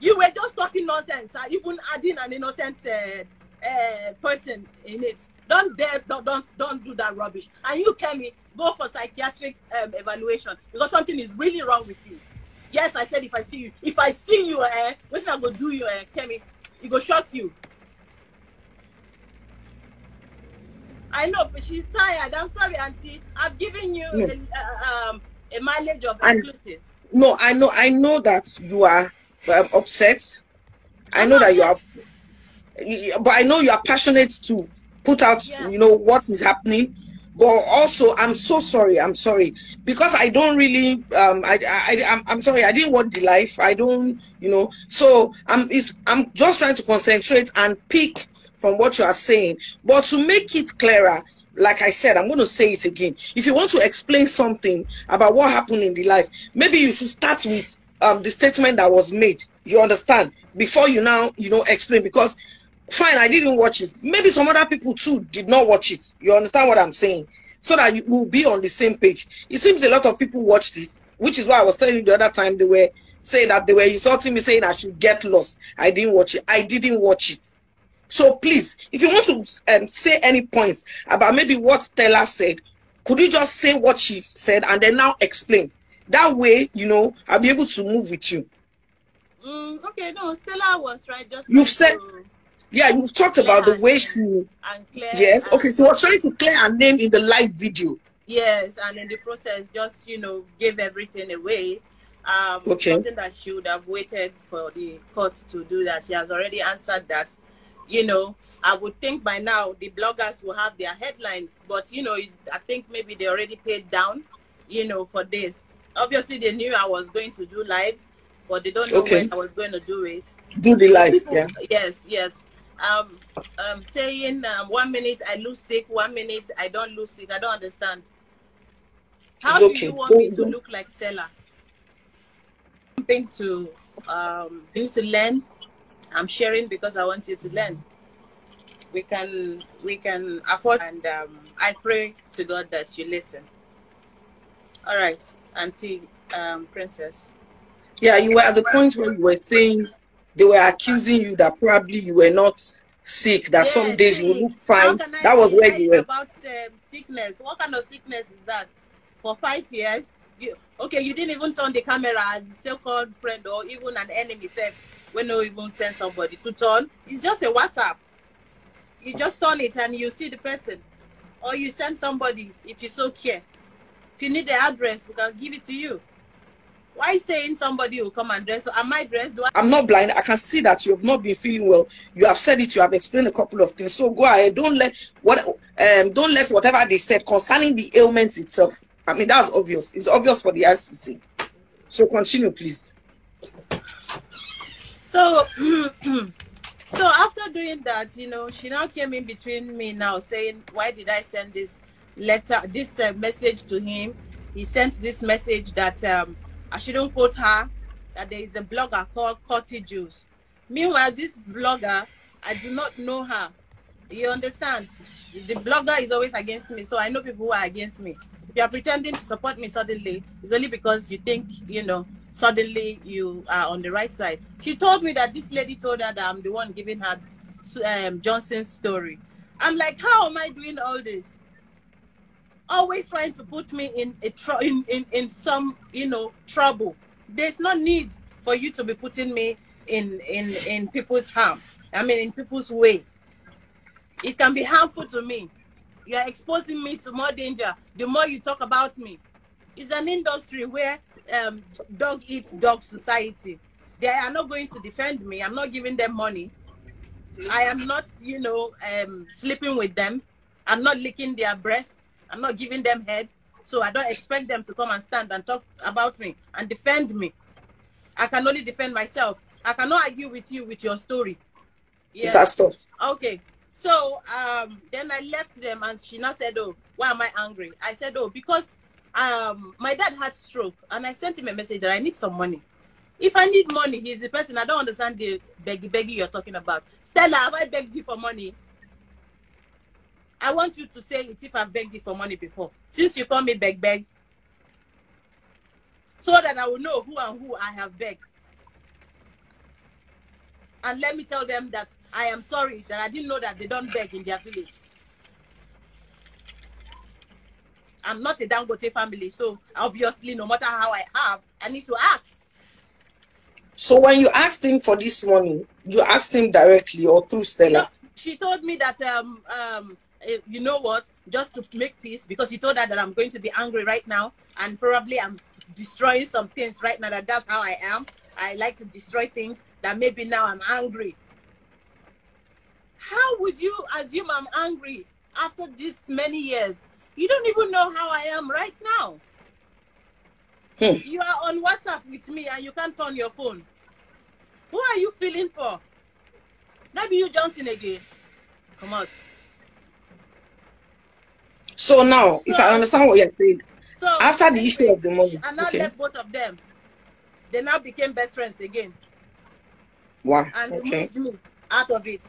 You were just talking nonsense, uh, even adding an innocent uh, uh, person in it. Don't dare, don't, don't, don't do that rubbish. And you, Kemi, go for psychiatric um, evaluation because something is really wrong with you. Yes, I said if I see you, if I see you, eh, which I go do you, eh, Kemi? It go shock you. I know, but she's tired. I'm sorry, Auntie. I've given you No. a, uh, um, a mileage of And- exclusive. no, I know, I know that you are um, upset. I know that you are, but I know you are passionate to put out, Yeah. you know, what is happening. But also, I'm so sorry. I'm sorry because I don't really. Um, I, I, I'm, I'm sorry. I didn't want the life. I don't, you know. So I'm, it's, I'm just trying to concentrate and pick from what you are saying. But to make it clearer, like I said, I'm going to say it again. If you want to explain something about what happened in the life, maybe you should start with um, the statement that was made. You understand? Before you now, you know, explain because fine, I didn't watch it. Maybe some other people too did not watch it. You understand what I'm saying? So that you will be on the same page. It seems a lot of people watched it, which is why I was telling you the other time they were saying that they were insulting me, saying I should get lost. I didn't watch it. I didn't watch it. So please, if you want to um, say any points about maybe what Stella said, could you just say what she said and then now explain? That way, you know, I'll be able to move with you. Mm, okay, no, Stella was right. Just You've said- to- Yeah, you've talked about the way she. and clear. Yes. and- Okay. So I was trying to clear her name in the live video. Yes, and in the process, just you know, gave everything away. Um, Okay. Something that she would have waited for the court to do that. She has already answered that. You know, I would think by now the bloggers will have their headlines, but you know, it's, I think maybe they already paid down. You know, for this. Obviously, they knew I was going to do live, but they don't know Okay. when I was going to do it. Do the live. Yeah. Yes, yes. Um, um, saying um, one minute I lose sick, one minute I don't lose sick. I don't understand. How It's do okay. you want me to look like Stella? Something to um, you need to learn. I'm sharing because I want you to learn. We can we can afford, and um, I pray to God that you listen. All right, Auntie um, Princess. Yeah. You were at the point where you were saying they were accusing you that probably you were not sick. That some days you look fine. That was where you were. About um, sickness. What kind of sickness is that? For five years, you okay? You didn't even turn the camera as a so-called friend or even an enemy. Said when no even send somebody to turn. It's just a WhatsApp. You just turn it and you see the person, or you send somebody if you so care. If you need the address, we can give it to you. Why saying somebody will come and dress? Am I dressed? Do I I'm not blind. I can see that you have not been feeling well. You have said it. You have explained a couple of things. So go ahead. Don't let what um don't let whatever they said concerning the ailment itself. I mean that's obvious. It's obvious for the eyes to see. So continue, please. So, so after doing that, you know, she now came in between me now saying, "Why did I send this letter, this uh, message to him?" He sent this message that um, I shouldn't quote her. That there is a blogger called Cutie Julls. Meanwhile, this blogger, I do not know her. You understand? The blogger is always against me, so I know people who are against me. If you are pretending to support me suddenly, it's only because you think, you know, suddenly you are on the right side. She told me that this lady told her that I'm the one giving her um, Johnson's story. I'm like, how am I doing all this? Always trying to put me in a tr- in, in in some you know trouble. There's no need for you to be putting me in in in people's harm. I mean, in people's way. It can be harmful to me. You are exposing me to more danger. The more you talk about me, it's an industry where um, dog eats dog society. They are not going to defend me. I'm not giving them money. I am not, you know, um, sleeping with them. I'm not licking their breasts. I'm not giving them head. So I don't expect them to come and stand and talk about me and defend me. I can only defend myself. I cannot argue with you with your story. It has stopped. Okay. So um, then I left them, and she now said, "Oh, why am I angry?" I said, "Oh, because um, my dad had stroke, and I sent him a message that I need some money. If I need money, he's the person. I don't understand the beggy beggy you're talking about. Stella, have I begged you for money? I want you to say it if I've begged you for money before, since you call me beg beg, so that I will know who and who I have begged." and let me tell them that I am sorry that I didn't know that they don't beg in their village. I'm not a Dangote family, so obviously, no matter how I have, I need to ask. So when you asked him for this money, you asked him directly or through No, Stella. she told me that um um you know what, just to make peace, because he told her that I'm going to be angry right now, and probably I'm destroying some things right now. That that's how I am. I like to destroy things. That maybe now I'm angry. How would you assume I'm angry after this many years? You don't even know how I am right now. Hmm. You are on WhatsApp with me and you can't turn your phone. Who are you feeling for? Maybe you Johnson again. Come out. So now, if I understand what you're saying, So after the issue of the money, I now okay, left both of them. They now became best friends again wow, and okay. removed me out of it.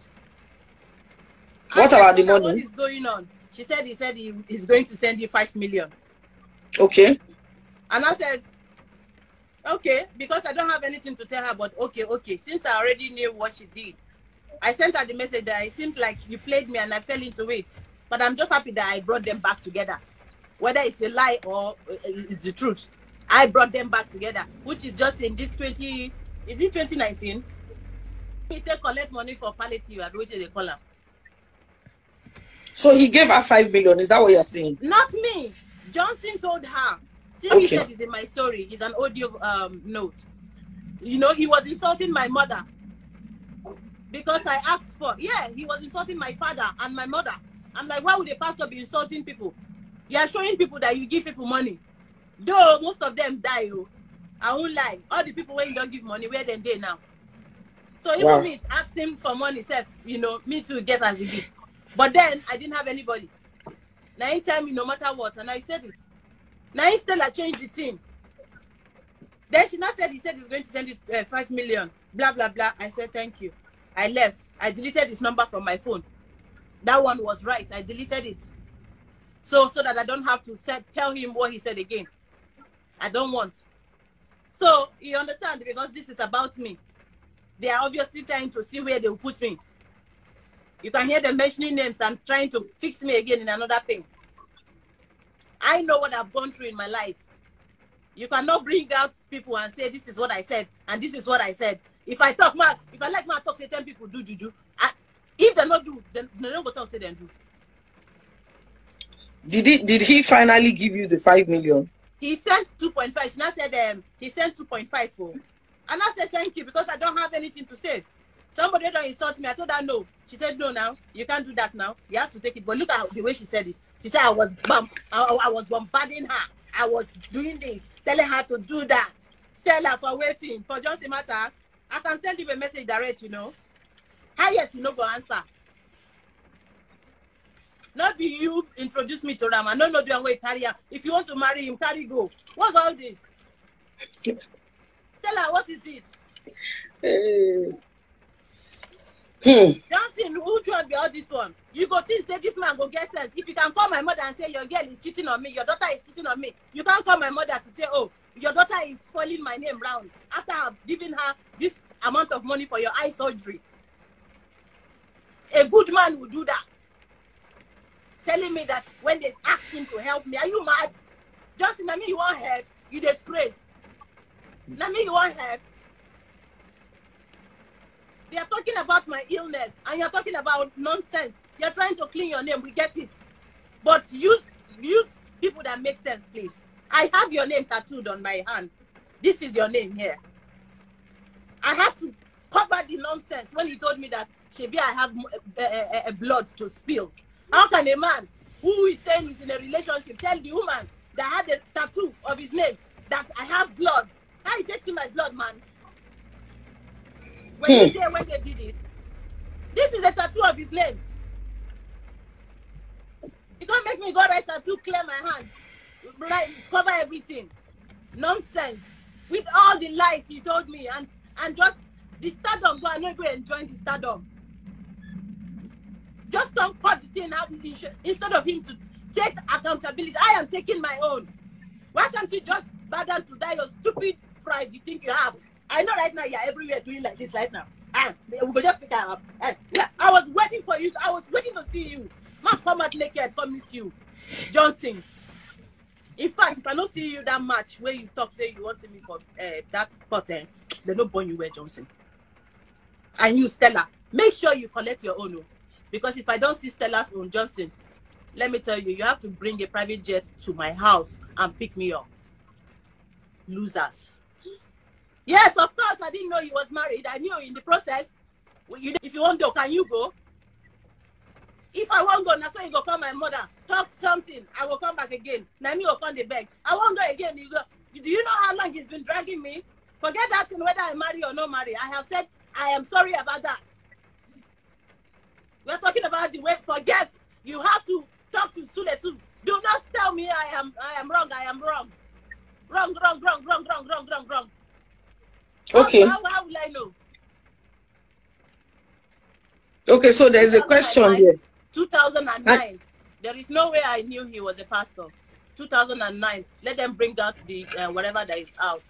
What about the money?" What is going on? She said he said he, he's going to send you five million. Okay, And I said, okay, because I don't have anything to tell her, but okay, okay. Since I already knew what she did, I sent her the message that it seemed like you played me and I fell into it. But I'm just happy that I brought them back together. Whether it's a lie or uh, it's the truth. I brought them back together, which is just in this 20, is it 2019? We take collect money for palliative, which they call her. so he gave her five million. Is that what you're saying? Not me. Johnson told her. See, he Okay. said it's in my story. It's an audio um, note. You know, he was insulting my mother because I asked for. Yeah, he was insulting my father and my mother. I'm like, why would a pastor be insulting people? You are showing people that you give people money. Though most of them die, oh, I won't lie. All the people when you don't give money, where then they now? So even Wow. me ask him for money, self, you know, me to get as a gift. But then I didn't have anybody. Now he tell me no matter what, and I said it. Now he still I changed the thing. Then she now said he said he's going to send it uh, five million. Blah blah blah. I said thank you. I left. I deleted his number from my phone. That one was right. I deleted it. So so that I don't have to say, tell him what he said again. I don't want. So you understand because this is about me. They are obviously trying to see where they will put me. You can hear them mentioning names and trying to fix me again in another thing. I know what I've gone through in my life. You cannot bring out people and say this is what I said and this is what I said. If I talk if I like my talk, say ten people do juju. I, if they not do, then they don't go talk say them do. Did he did he finally give you the five million? He sent 2.5. She now said um, he sent 2.5 for. And I said thank you because I don't have anything to say. Somebody don't insult me. I told her no. She said no now. You can't do that now. You have to take it. But look at the way she said this. She said I was bum I, I was bombarding her. I was doing this, telling her to do that. Stella for waiting. For just a matter. I can send you a message direct, you know. Yes, you know go answer. Not be you introduce me to Rama. No, no, do way carry her. If you want to marry him, carry go. What's all this? Tell her what is it? Eh. Hmm. Johnson, who join be all this one? You go think say this man go get sense. If you can call my mother and say your girl is cheating on me, your daughter is cheating on me, you can't call my mother to say, oh, your daughter is spoiling my name round after I've given her this amount of money for your eye surgery. A good man would do that. Telling me that when they ask him to help me, are you mad? Johnson, I mean you want help, you dey praise. I mean you want help. They are talking about my illness and you're talking about nonsense. You're trying to clean your name. We get it. But use use people that make sense, please. I have your name tattooed on my hand. This is your name here. I had to cover the nonsense when he told me that Shebi I have a, uh, uh, blood to spill. How can a man who is saying he's in a relationship tell the woman that had a tattoo of his name that I have blood? How he takes my blood, man? When Hmm. there when they did it, this is a tattoo of his name. You can't make me go right tattoo, clear my hand, right, cover everything. Nonsense. With all the lies he told me and and just the stardom, go and not go enjoy the stardom. Just come cut the thing out instead of him to take accountability. I am taking my own. Why can't you just down to die your stupid pride you think you have? I know right now you're everywhere doing like this right now. And we go just pick up. Eh, yeah, I was waiting for you. I was waiting to see you. Man, come out naked, come meet you. Johnson. In fact, if I don't see you that much where you talk, say you want to see me for uh, that spot, eh, they don't burn you where Johnson. And you, Stella, make sure you collect your own. Because if I don't see Stella's own Johnson, let me tell you, you have to bring a private jet to my house and pick me up. losers. Yes, of course, I didn't know he was married. I knew in the process. You, if you want to go, can you go? If I won't go, now so you go call my mother, talk something, I will come back again. Now me will the bag. I won't go again. You go. Do you know how long he's been dragging me? Forget that thing whether I marry or not marry. I have said I am sorry about that. We're talking about the way. Forget. You have to talk to Sule too. Do not tell me I am I am wrong. I am wrong. Wrong, wrong, wrong, wrong, wrong, wrong, wrong, wrong. Okay. How, how will I know? Okay, so there's a question here. 2009. There is no way I knew he was a pastor. 2009. Let them bring out the uh, whatever that is out.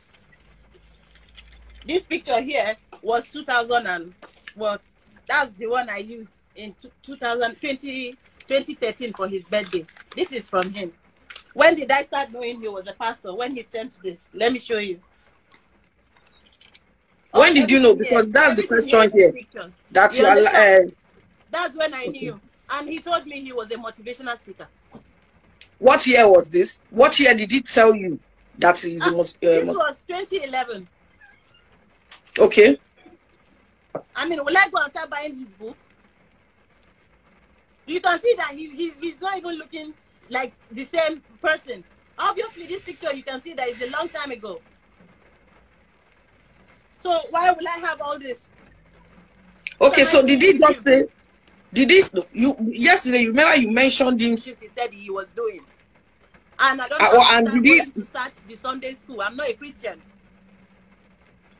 This picture here was 2000 and what? That's the one I used in 2020, 2013 for his birthday. This is from him. When did I start knowing he was a pastor? When he sent this. Let me show you. When did you know? Because that's the question here. Pictures. That You you are. Uh. That's when I knew. And he told me he was a motivational speaker. what year was this? What year did he tell you that he's the Ah, most? This Uh, was 2011. okay. I mean, will I go and start buying his book? You can see that he, he's, he's not even looking like the same person. Obviously, this picture you can see that is a long time ago. So why will I have all this? Okay. So did he just say? Did he? You yesterday? You remember you mentioned him? He said he was doing, and I don't know well, and I'm did he- to search the Sunday school. I'm not a Christian.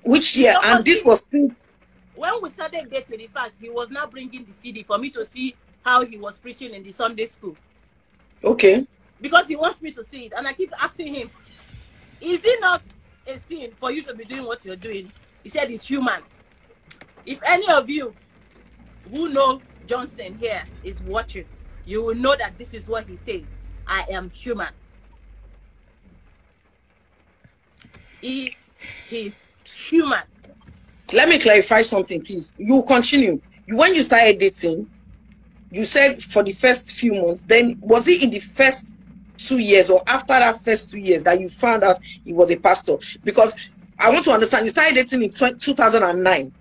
Which year? And this was When we started dating, in fact, he was now bringing the CD for me to see how he was preaching in the Sunday school. okay. because he wants me to see it. And I keep asking him, is it not a sin for you to be doing what you're doing? He said it's human. If any of you who know Johnson here is watching, you will know that this is what he says. I am human. He is human. Let me clarify something, please. You continue. You when you started dating, you said for the first few months. Then was it in the first two years or after that first two years that you found out he was a pastor? Because I want to understand. You started dating in 2009.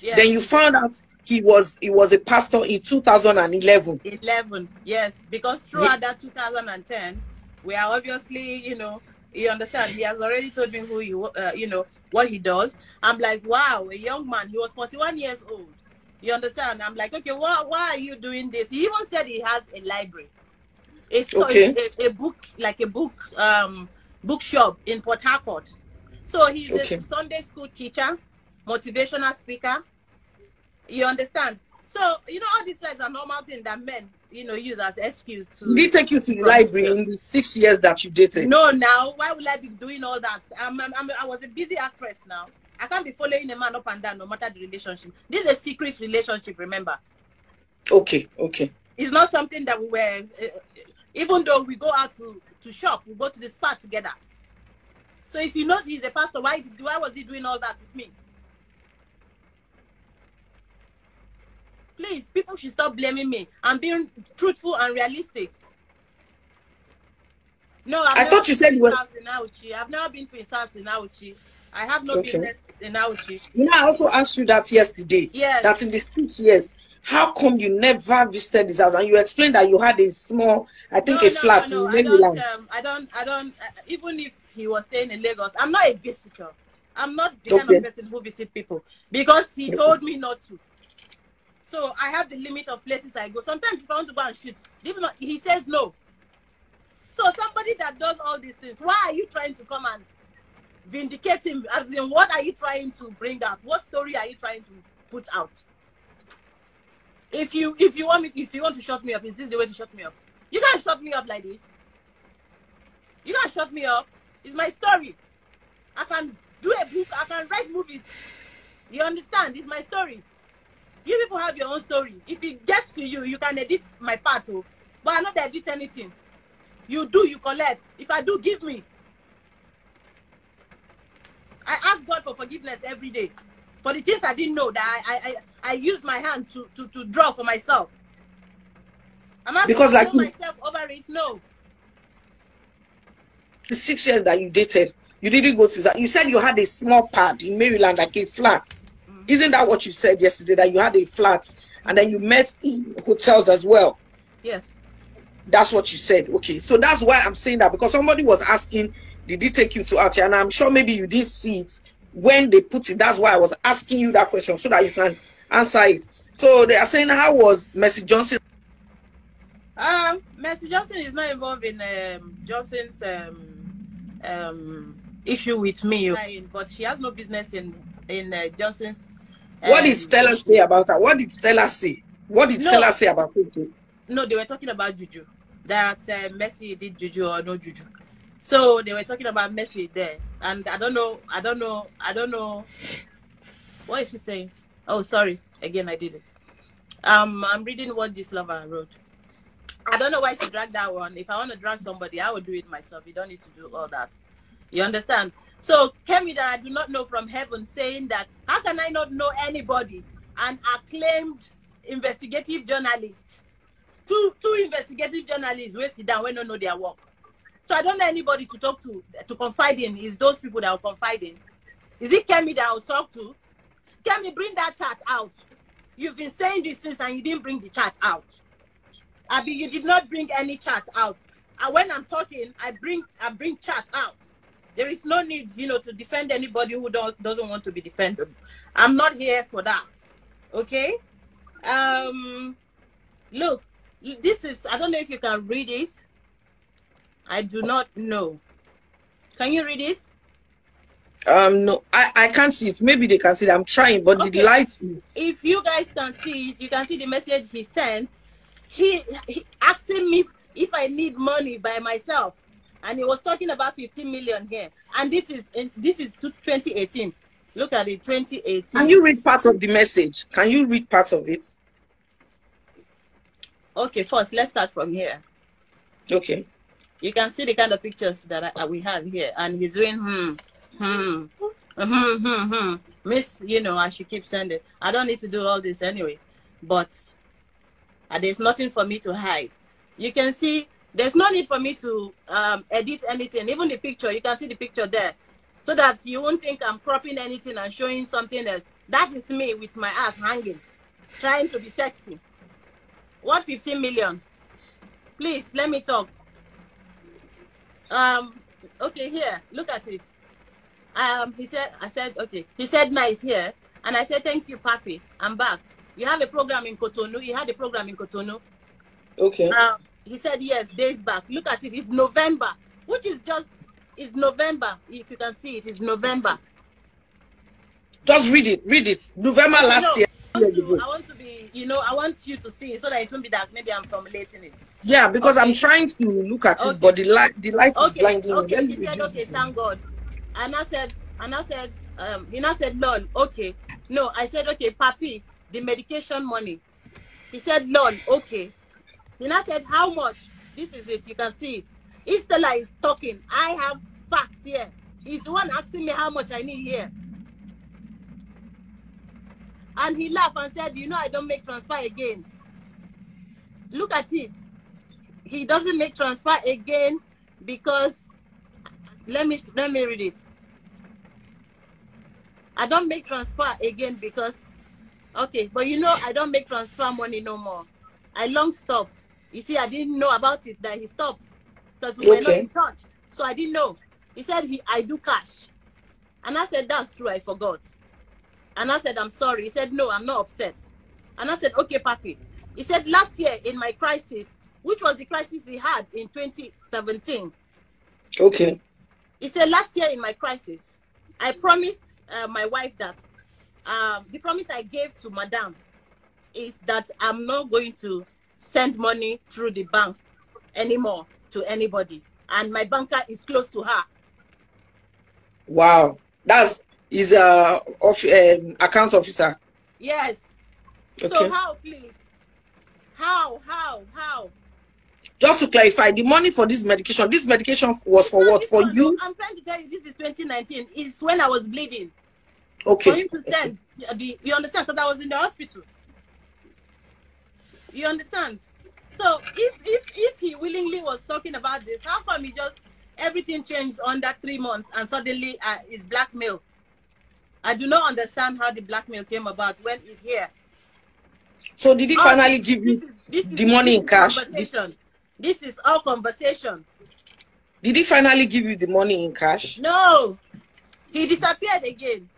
Yes. Then you found out he was he was a pastor in 2011. 11 yes because throughout that 2010 we are obviously you know you understand he has already told me who he uh, you know what he does i'm like wow a young man he was 41 years old you understand? I'm like okay why, why are you doing this? He even said he has a library. It's Okay. a, a book like a book um bookshop in port harcourt. So he's Okay. a sunday school teacher motivational speaker. You understand? So you know all these like are normal things that men you know use as excuse to Did he take you to the library in the six years that you dated? no now why would i be doing all that? I'm, I'm, I'm i was a busy actress now i can't be following a man up and down no matter the relationship this is a secret relationship remember Okay, okay. it's not something that we were uh, even though we go out to to shop we go to the spa together so if you know he's a pastor why did, why was he doing all that with me please people should stop blaming me i'm being truthful and realistic no I've I thought you said you were- house in Auchi. i've never been to house in Auchi. I have no Okay. business in Auchi. You know, I also asked you that yesterday. yes That in the six years, how come you never visited his house? And you explained that you had a small, I think, no, a flat no, no, in I don't, um, I don't, I don't, uh, even if he was staying in Lagos, I'm not a visitor. I'm not the kind of person who visit people because he Okay. told me not to. So I have the limit of places I go. Sometimes if I want to go and shoot, even he says no. So somebody that does all these things, why are you trying to come and vindicate him? As in, what are you trying to bring out? What story are you trying to put out? If you if you want me if you want to shut me up, is this the way to shut me up? You can't shut me up like this. You can't shut me up. It's my story. I can do a book. I can write movies. You understand? It's my story. You people have your own story. If it gets to you, you can edit my part, oh. But I not edit anything. You do, you collect. If I do, give me. I ask God for forgiveness every day for the things I didn't know that I I, I, I use my hand to, to to draw for myself. Am I Because, like to throw you- myself over it? No. The six years that you dated, You didn't go to that. You said you had a small pad in Maryland, like a flat. Mm-hmm. Isn't that what you said yesterday? That you had a flat and then you met in hotels as well. Yes. That's what you said. Okay. So that's why I'm saying that because somebody was asking, did he take you to Auchi? And I'm sure maybe you did see it when they put it. That's why I was asking you that question so that you can answer it. So they are saying, how was Mercy Johnson? Um, Mercy Johnson is not involved in um, Johnson's um, um, issue with me, but she has no business in in uh, Johnson's. What did um, Stella say about her? What did Stella say? What did No. Stella say about it? No, they were talking about Juju. That uh, Mercy did Juju or no Juju. So they were talking about Mercy there, and I don't know, I don't know, I don't know. What is she saying? Oh, sorry. Again, I did it. Um, I'm reading what Gistlover wrote. I don't know why she dragged that one. If I want to drag somebody, I would do it myself. You don't need to do all that. You understand? So Kemi that I do not know from heaven saying that how can I not know anybody? An acclaimed investigative journalist. Two two investigative journalists will sit down when don't know their work. So I don't know anybody to talk to to confide in. Is those people that I'll confide in? Is it Kemi that I'll talk to? Kemi, bring that chat out. You've been saying this since and you didn't bring the chat out. Abi, you did not bring any chat out. And when I'm talking, I bring I bring chat out. There is no need, you know, to defend anybody who does, doesn't want to be defended. I'm not here for that. Okay? Um look, this is I don't know if you can read it. I do not know. Can you read it? Um, no, I, I can't see it. Maybe they can see it. I'm trying, but the light is. if you guys can see it, you can see the message he sent. He, he asking me if I need money by myself, and he was talking about 15 million here. And this is in, this is to 2018. Look at it, 2018. Can you read part of the message? Can you read part of it? Okay, first let's start from here. Okay. You can see the kind of pictures that I, we have here, and he's doing hmm, hmm, hmm, hmm, hmm. Miss, you know, I should keep sending. I don't need to do all this anyway, but uh, there's nothing for me to hide. You can see there's no need for me to um, edit anything, even the picture. You can see the picture there, so that you won't think I'm cropping anything and showing something else. That is me with my ass hanging, trying to be sexy. What 15 million? Please let me talk. Um, okay, here, look at it. Um, he said, I said, okay. He said, nice here. And I said, thank you, Papi. I'm back. You have a program in Cotonou. He had a program in Cotonou. Okay. Um, he said, yes, days back. Look at it. It's November, which is just, it's November. If you can see it, it's November. Just read it. Read it. November last No, want, to. I want to be, you know, I want you to see it so that it won't be that maybe I'm formulating it. Yeah, because I'm trying to look at it, Okay. but the light the light is okay, blinding me. okay. He said, okay, thank God. And I said, and I said, um, he now said, lol, okay. No, I said, okay, papi, the medication money. He said, lol, okay. He now said, how much? This is it. You can see it. If Stella is talking, I have facts here. He's the one asking me how much I need here. And he laughed and said, you know, I don't make transfer again. Look at it. He doesn't make transfer again because let me let me read it. I don't make transfer again because okay, but you know I don't make transfer money no more. I long stopped. You see, I didn't know about it that he stopped because we were not in touch. So I didn't know. He said he I do cash. And I said, That's true, I forgot. And I said, I'm sorry. He said, No, I'm not upset. And I said, Okay, Papi. He said, Last year in my crisis, which was the crisis he had in 2017, Okay. he said, Last year in my crisis, I promised uh, my wife that um, the promise I gave to Madame is that I'm not going to send money through the bank anymore to anybody. And my banker is close to her. Wow. That's his uh of um, account officer. Yes. Okay. So how, please? How, how, how? Just to clarify, the money for this medication, this medication was for No, what? For one- you? I'm trying to tell you, this is 2019. It's when I was bleeding. For Okay. him to send, the, you understand? Because I was in the hospital. You understand? So if if if he willingly was talking about this, how come he just everything changed under three months, and suddenly uh, it's blackmail. I do not understand how the blackmail came about when he's here. So did he All finally this- give this you is- this the money this in is cash? Conversation. This is all conversation. Did he finally give you the money in cash? No, he disappeared again.